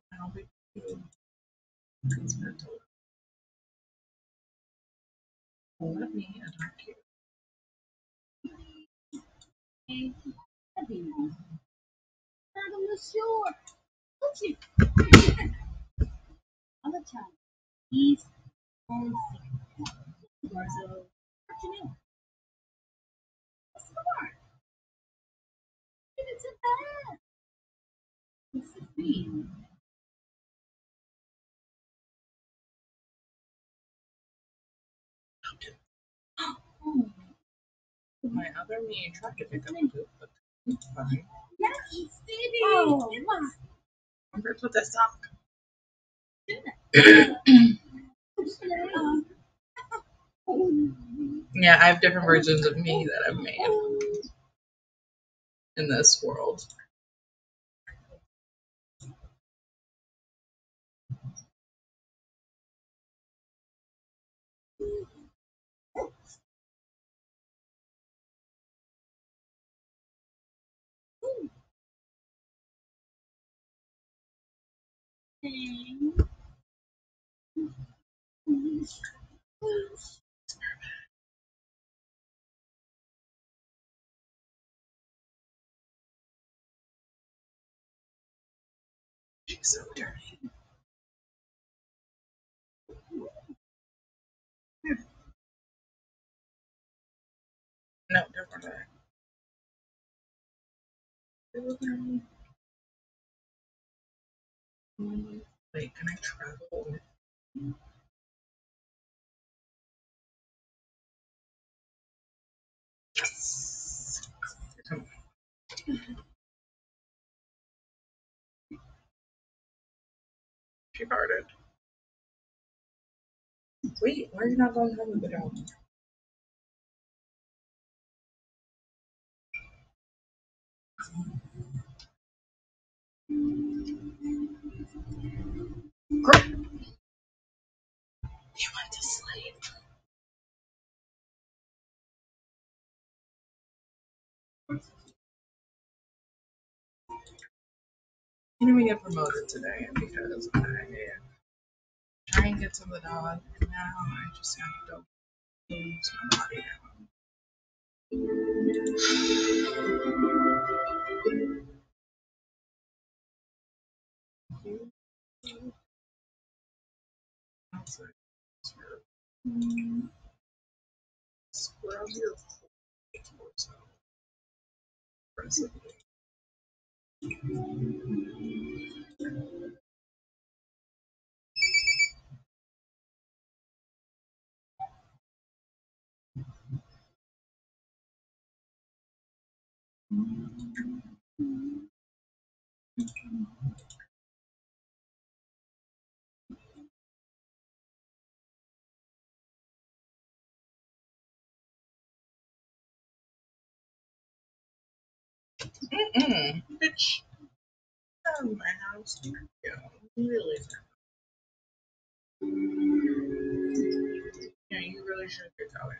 It's mental. Let me uh, adopt you. Not on the shore. Don't you? All the time. He's homesick. Garzo. What you know? What's the matter? It's a bad. Oh, My other me tried to pick up poop, but it's fine. Oh. Remember to put this up. Yeah, I have different versions of me that I've made in this world. She's so dirty. No, different. Wait, can I travel? Yes. Come on. She farted. Wait, why are you not going home with the dog? Girl. You went to sleep. You know we get promoted today because I try and get to the dog, and now I just have to lose my body down. Aggressively. Mm-mm, bitch. Of my house. Yeah, really. Yeah, you really should get going.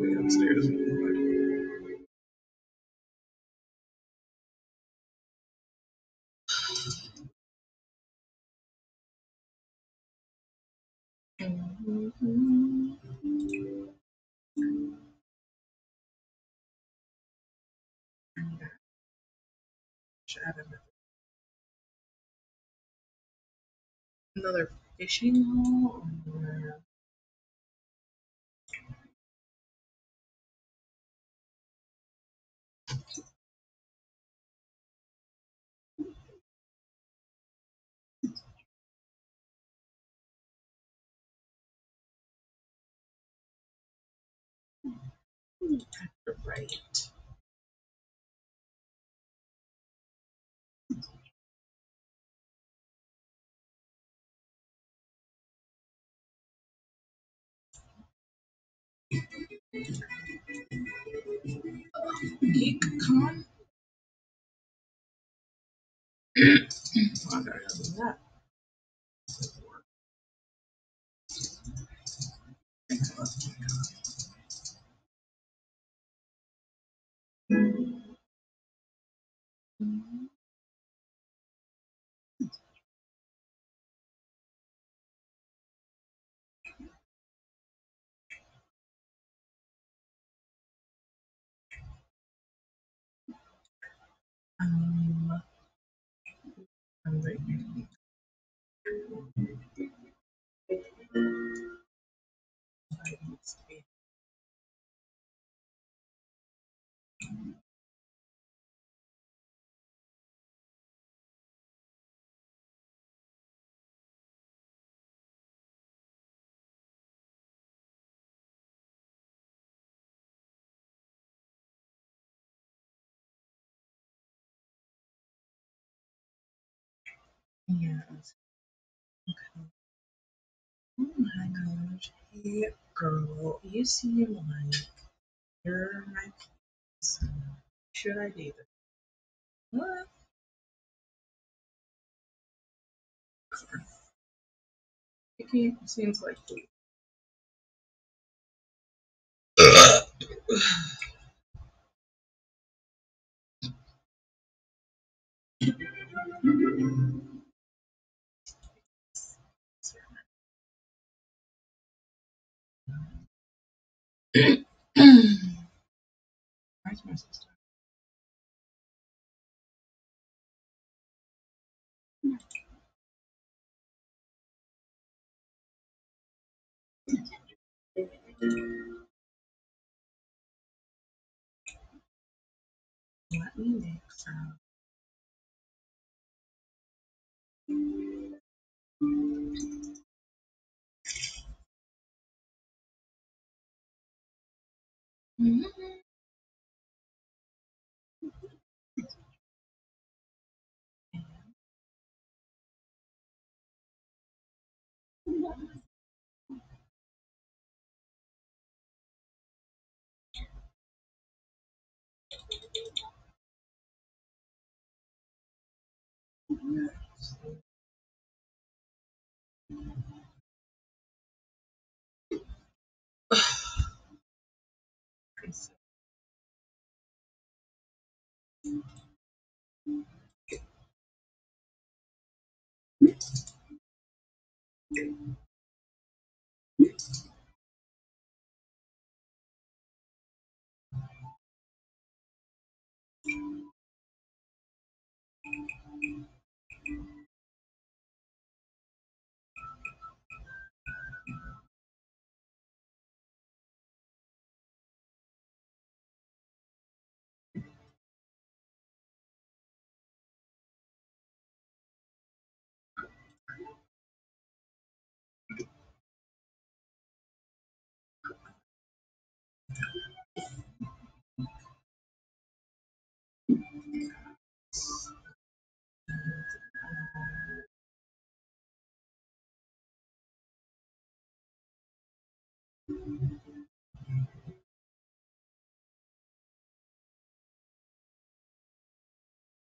Way upstairs. Another, fishing hole or right. Geek, come on. I wonder Yes. Oh my gosh. Hey, girl, you seem like you're my so Should I date this? What? Vicky seems like the Where's my sister? Let me make some. Mm -hmm. Ugh.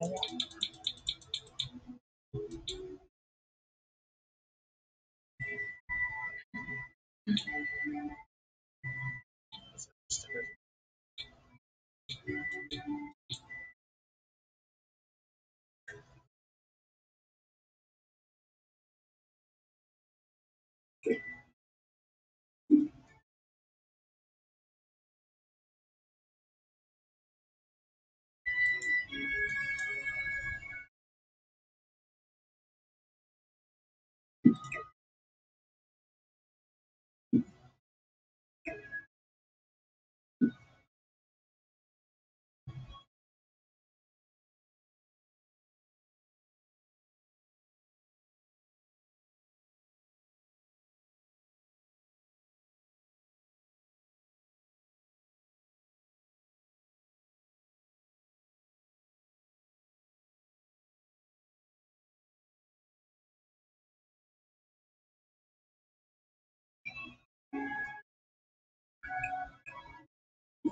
Thank you.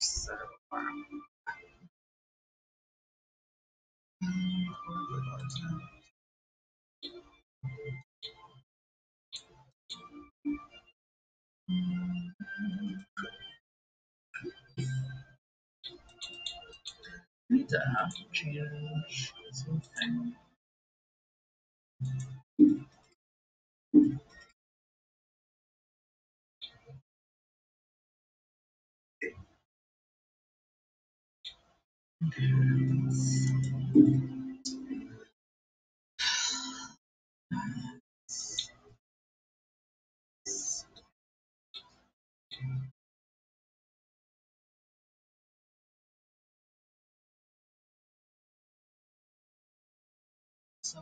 so need to have to change something. So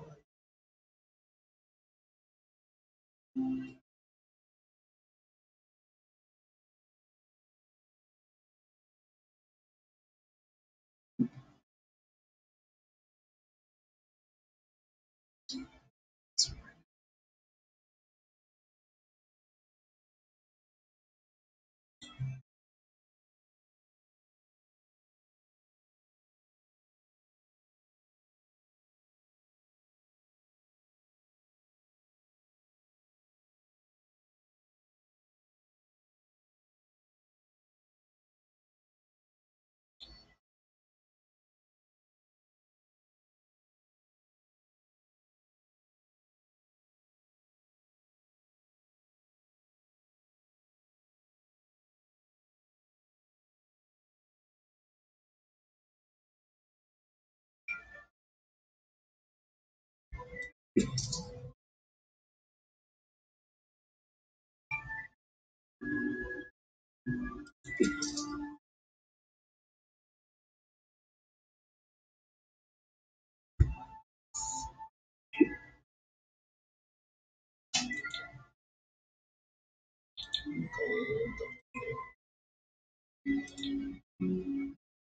it's our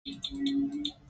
countertop.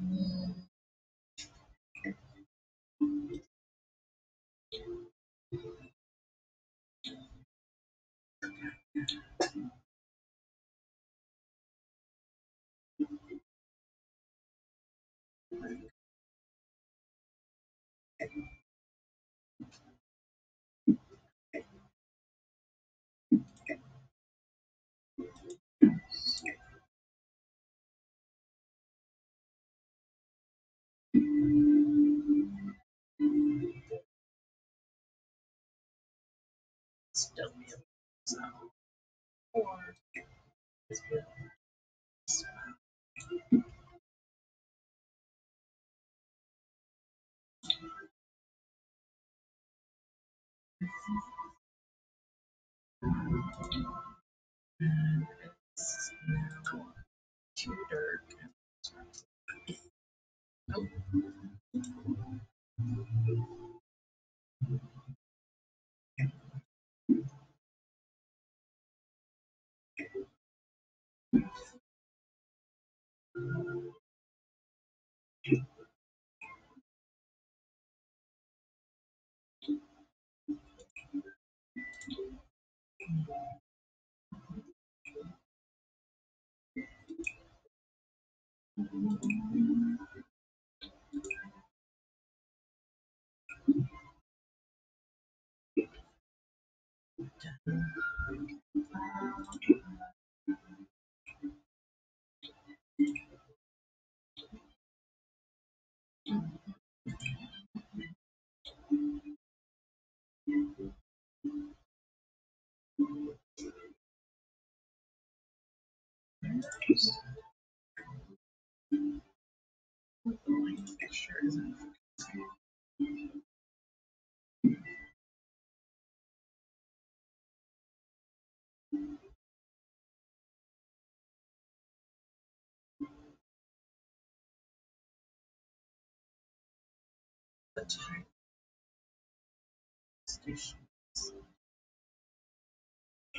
Mm-hmm. So just be able and it's now too dark. Nope. Light fixture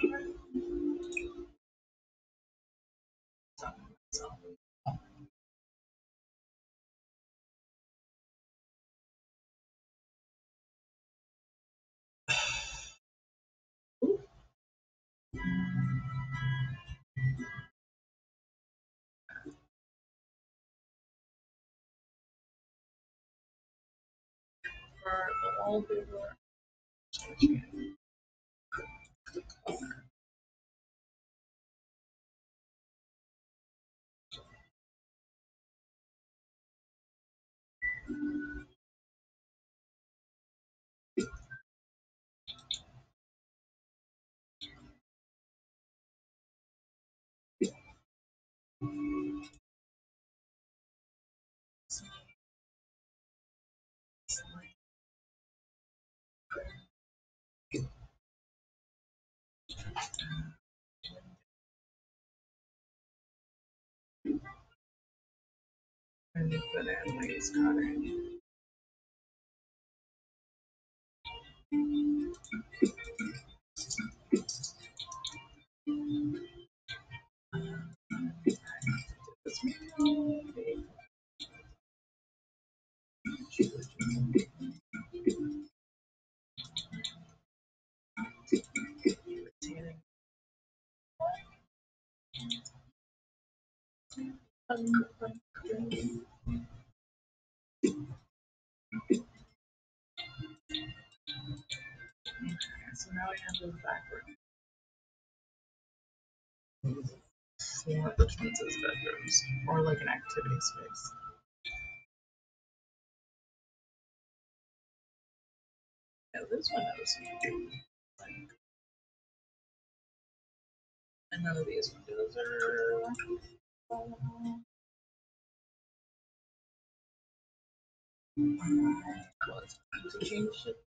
isn't wallpaper, and put in lace cutting. Um, now backward. For the twins' bedrooms, or like an activity space. Yeah, this one is. Like, and none of these windows are. uh, Well, to change it.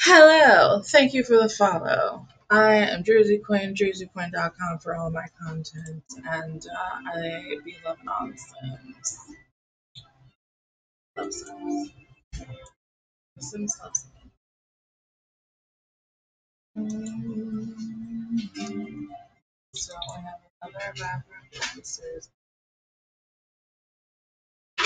Hello, thank you for the follow. I am Jersey Quinn, jerseyquinn.com for all my content, and uh, I be loving on Sims. Love Sims. Sims love Sims. Mm, So I have another bathroom downstairs.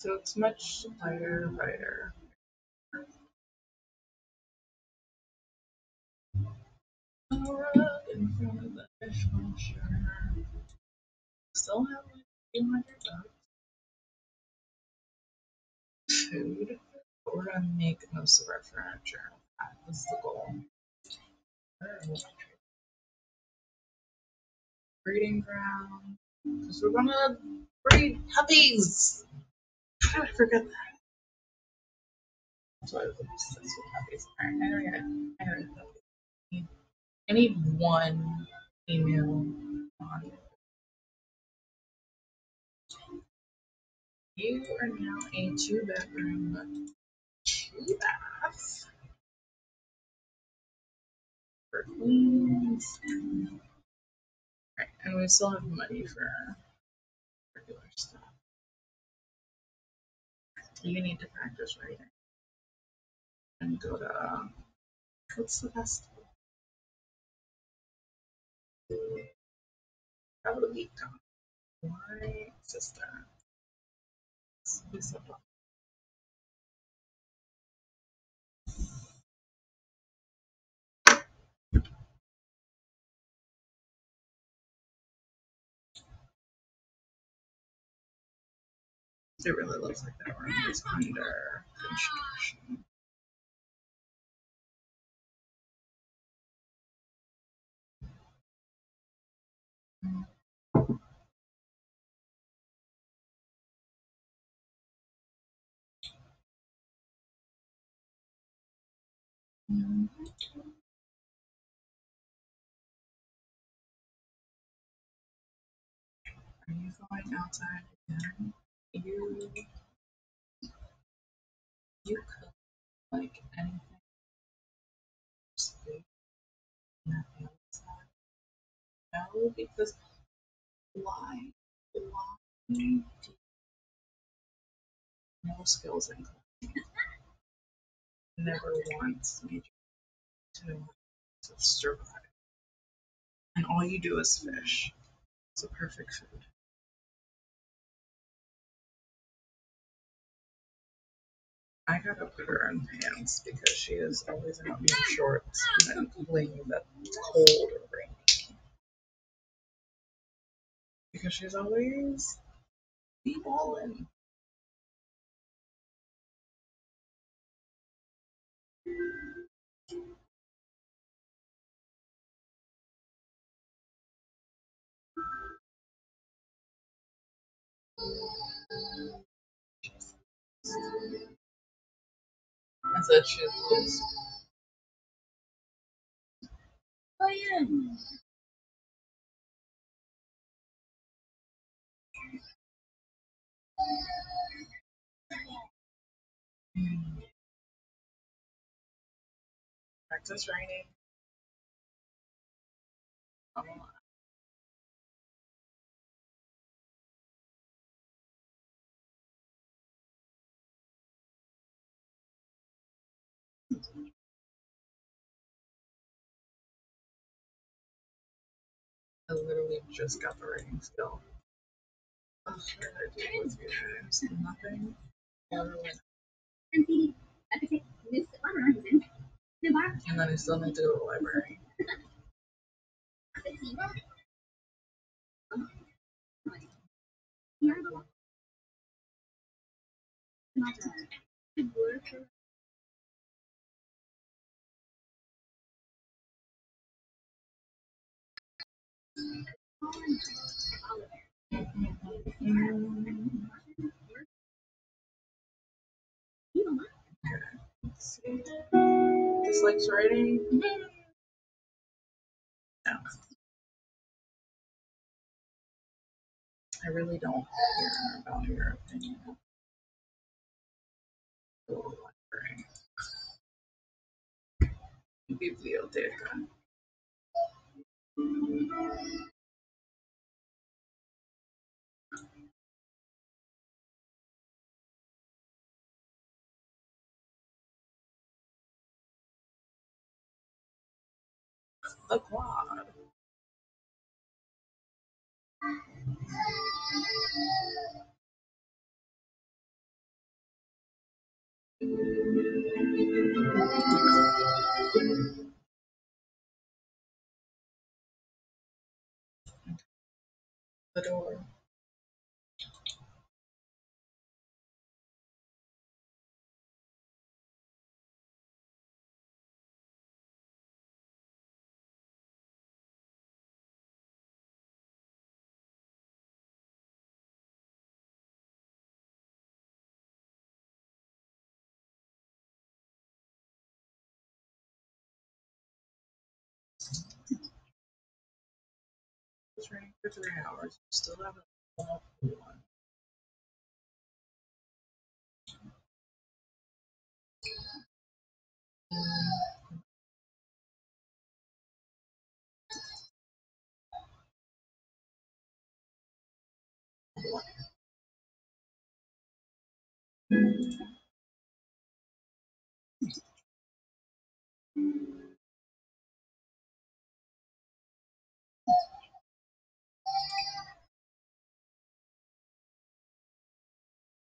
So it's much lighter, brighter. In front of the. Still have like 200 bucks. Food. We're gonna make most of our furniture. That was the goal. Breeding ground. Because we're gonna breed puppies. I forget that? That's why I was obsessed with puppies. Alright, I already had, I already had puppies. I need one female on. You are now a two bedroom, two bath for queens. Right, and we still have money for regular stuff. You need to practice writing and go to um, what's the best festival? Travel the week. My sister. is It really looks like that room is under construction. Are you going outside again? You you cook like anything? No, because why? Why do skills in cooking? Never once made you to to survive. And all you do is fish. It's a perfect food. I gotta put her in pants because she is always out in shorts and then complaining that it's cold or rainy. Because she's always be balling. Said she'd lose. Oh yeah. Practice raining. Oh, I'm I literally just got the writing skill. Did I do with you guys? Nothing. Literally. And see, I could take this organizing. The bar. And then I still need to go to the library. *laughs* Dislikes writing? No. I really don't care about your opinion. Biblioteca. The quad. The door. It's raining for three hours. Still haven't walked one.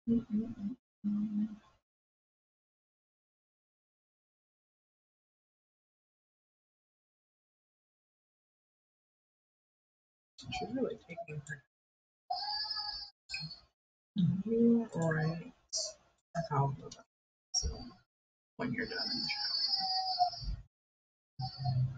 She's really taking her. You right. I call them. So when you're done in the shower.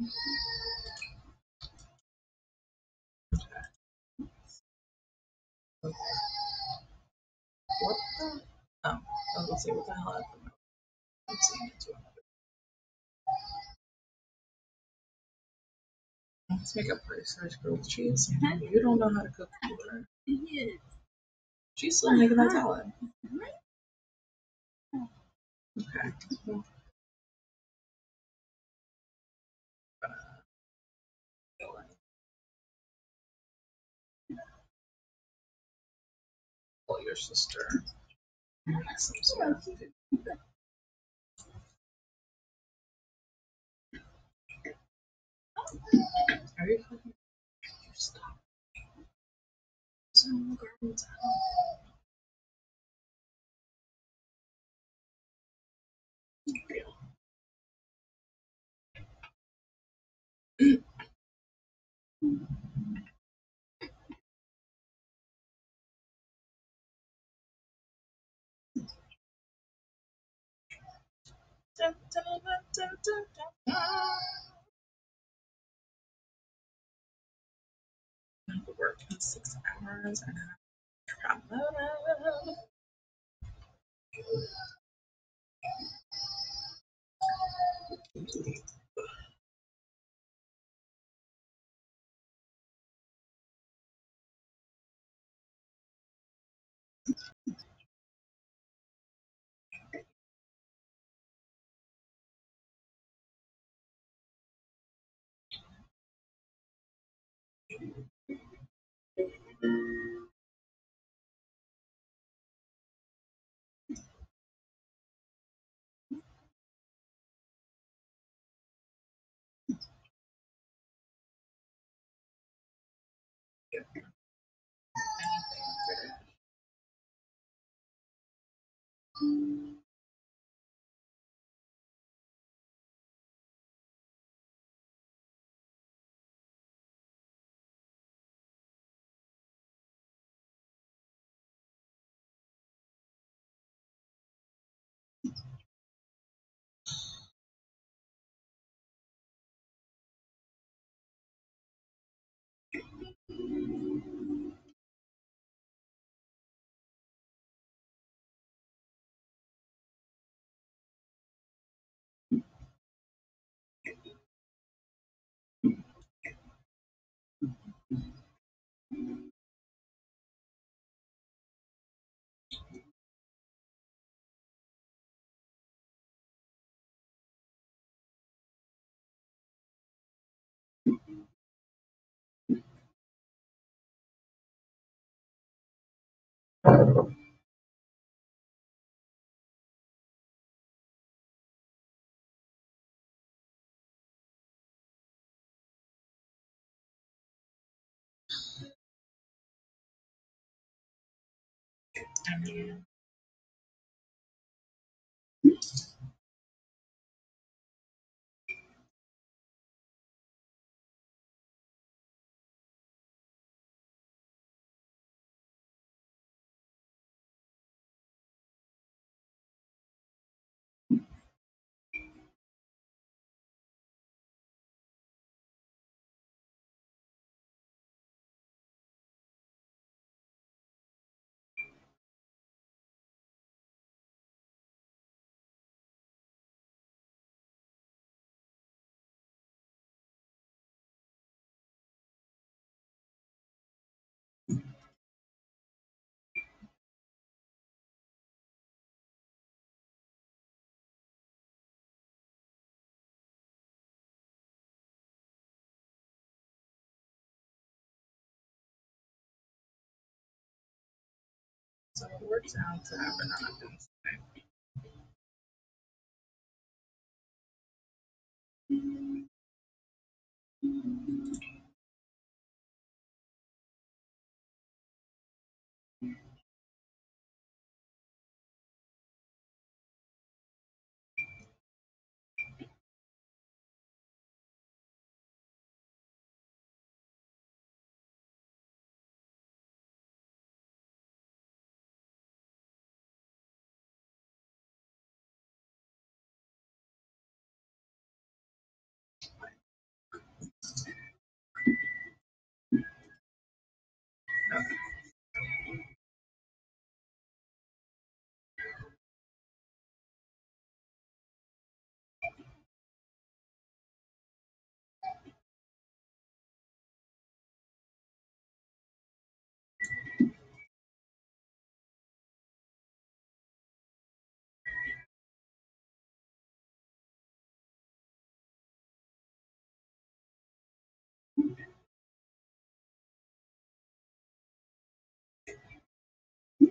What the? Oh, I was gonna say what the hell happened. I'm seeing it too. Let's make a price search grilled cheese. You don't know how to cook either. Yes. She's still making that uh-huh. salad. Okay. Call your sister. Are you? You stop. Dun, have to work in six hours and I have promoted. Thank you. I so it works out to have an options. Situation.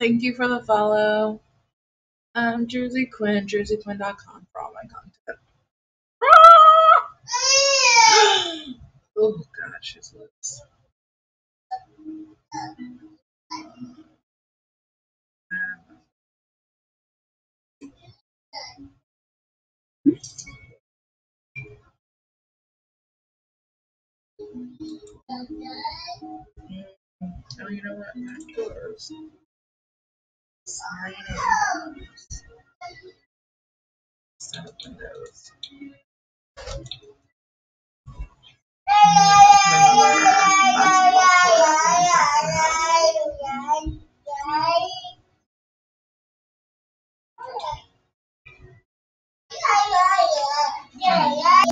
Thank you for the follow. Um, Jersey Quinn, jerseyquinn.com for all my content. Oh god, she's loose. Oh, you know what? Back doors. Sliding. Set windows. Another basketball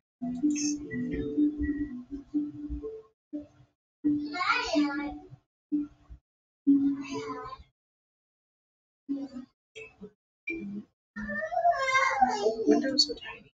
are tiny.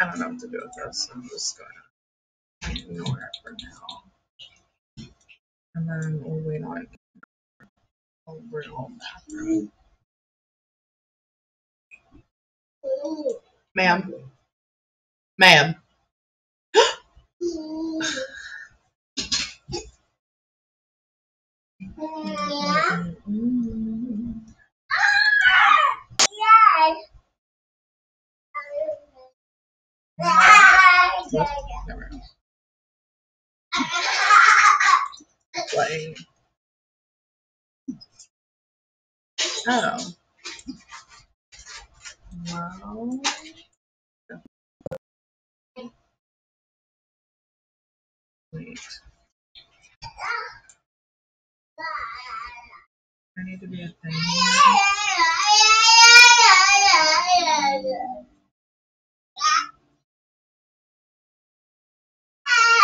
I don't know what to do with this. I'm just gonna ignore it for now. And then we'll wait on a real bathroom. Ma'am. Ma'am. *gasps* Playing. Oh. Well. Wait. There need to be a thing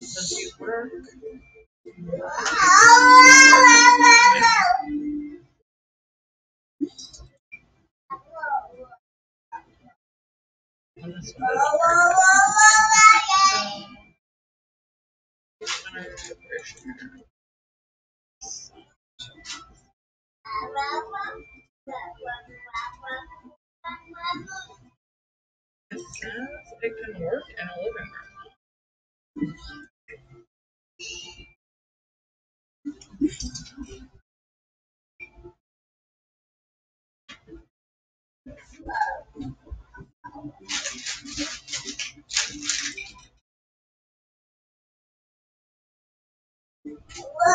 Does it work? It it can work in a living room. Thank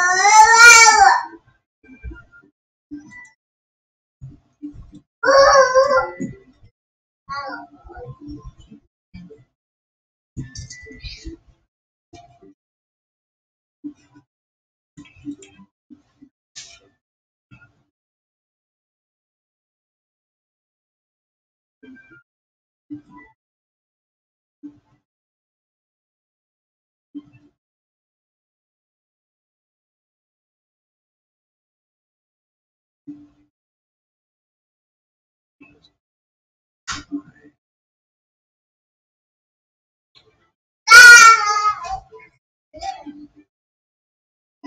不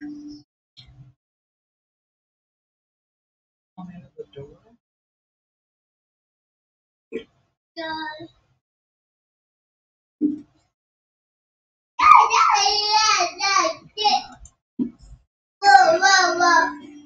The end of the door. Are you just not? Uh,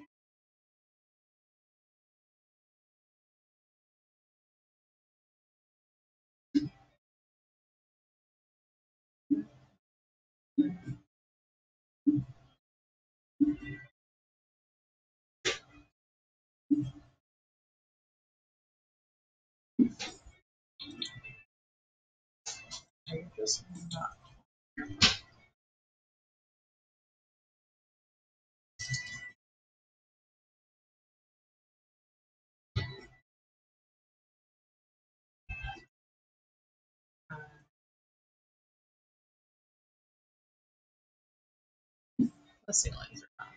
the ceilings are not.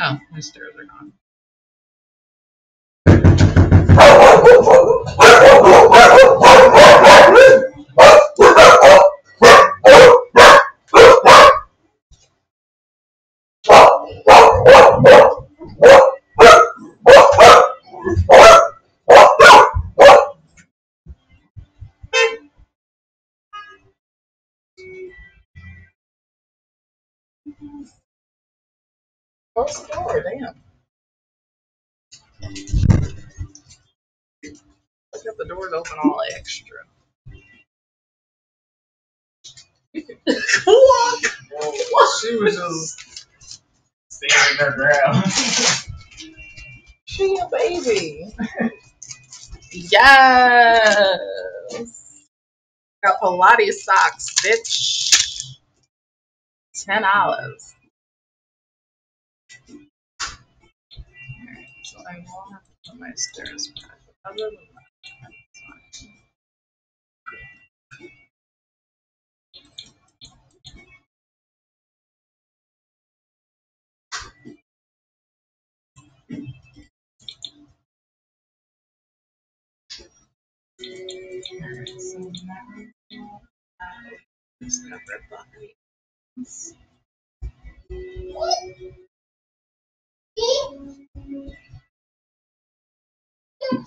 Oh, my stairs are gone. *laughs* Close the door, damn. Look at the doors open all extra. Walk! She was just standing her ground. She a baby. Yes. Got Pilates socks, bitch. Ten dollars. I will have to put my stairs back. Other than that, that's fine. Oh,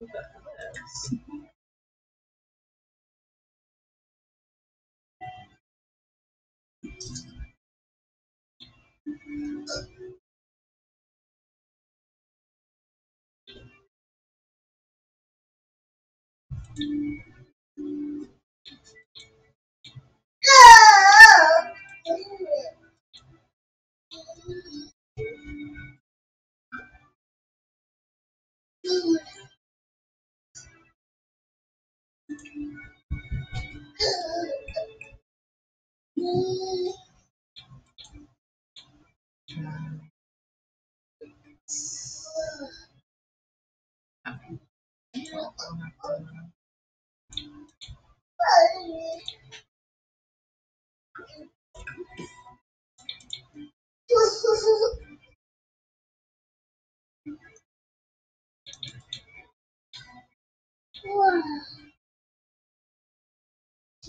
Go. Now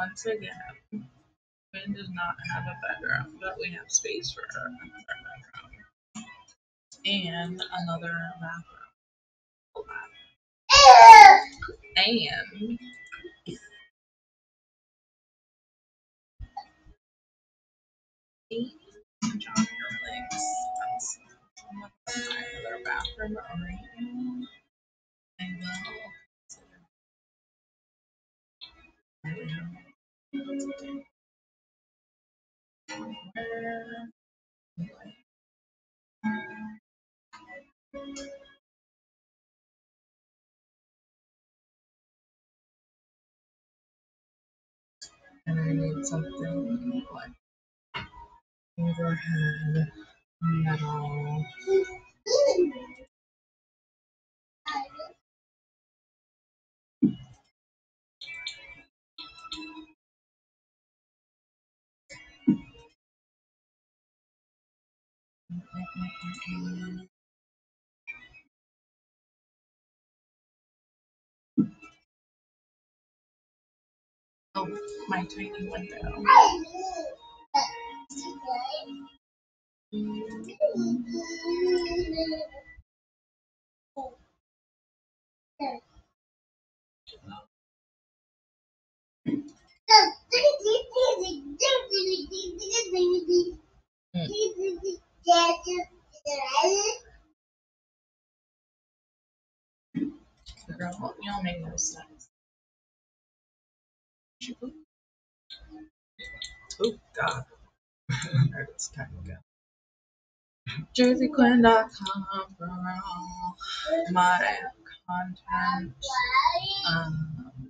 Once again, Quinn does not have a bedroom, but we have space for her and another bathroom. And John another bathroom right. I will And I need something like overhead metal. Oh, my tiny window. Girl, you'll make no sense. Oh, God. *laughs* There it's time to go. JerseyQuinn.com for all my content. Um,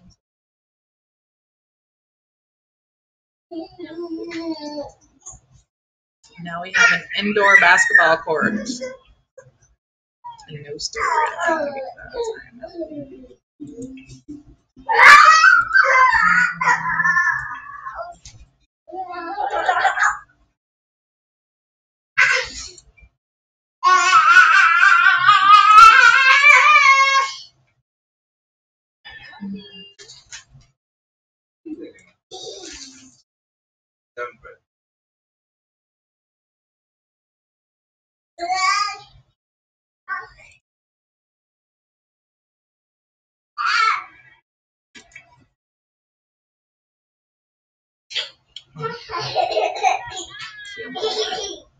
Now we have an indoor basketball court. And no story. See you.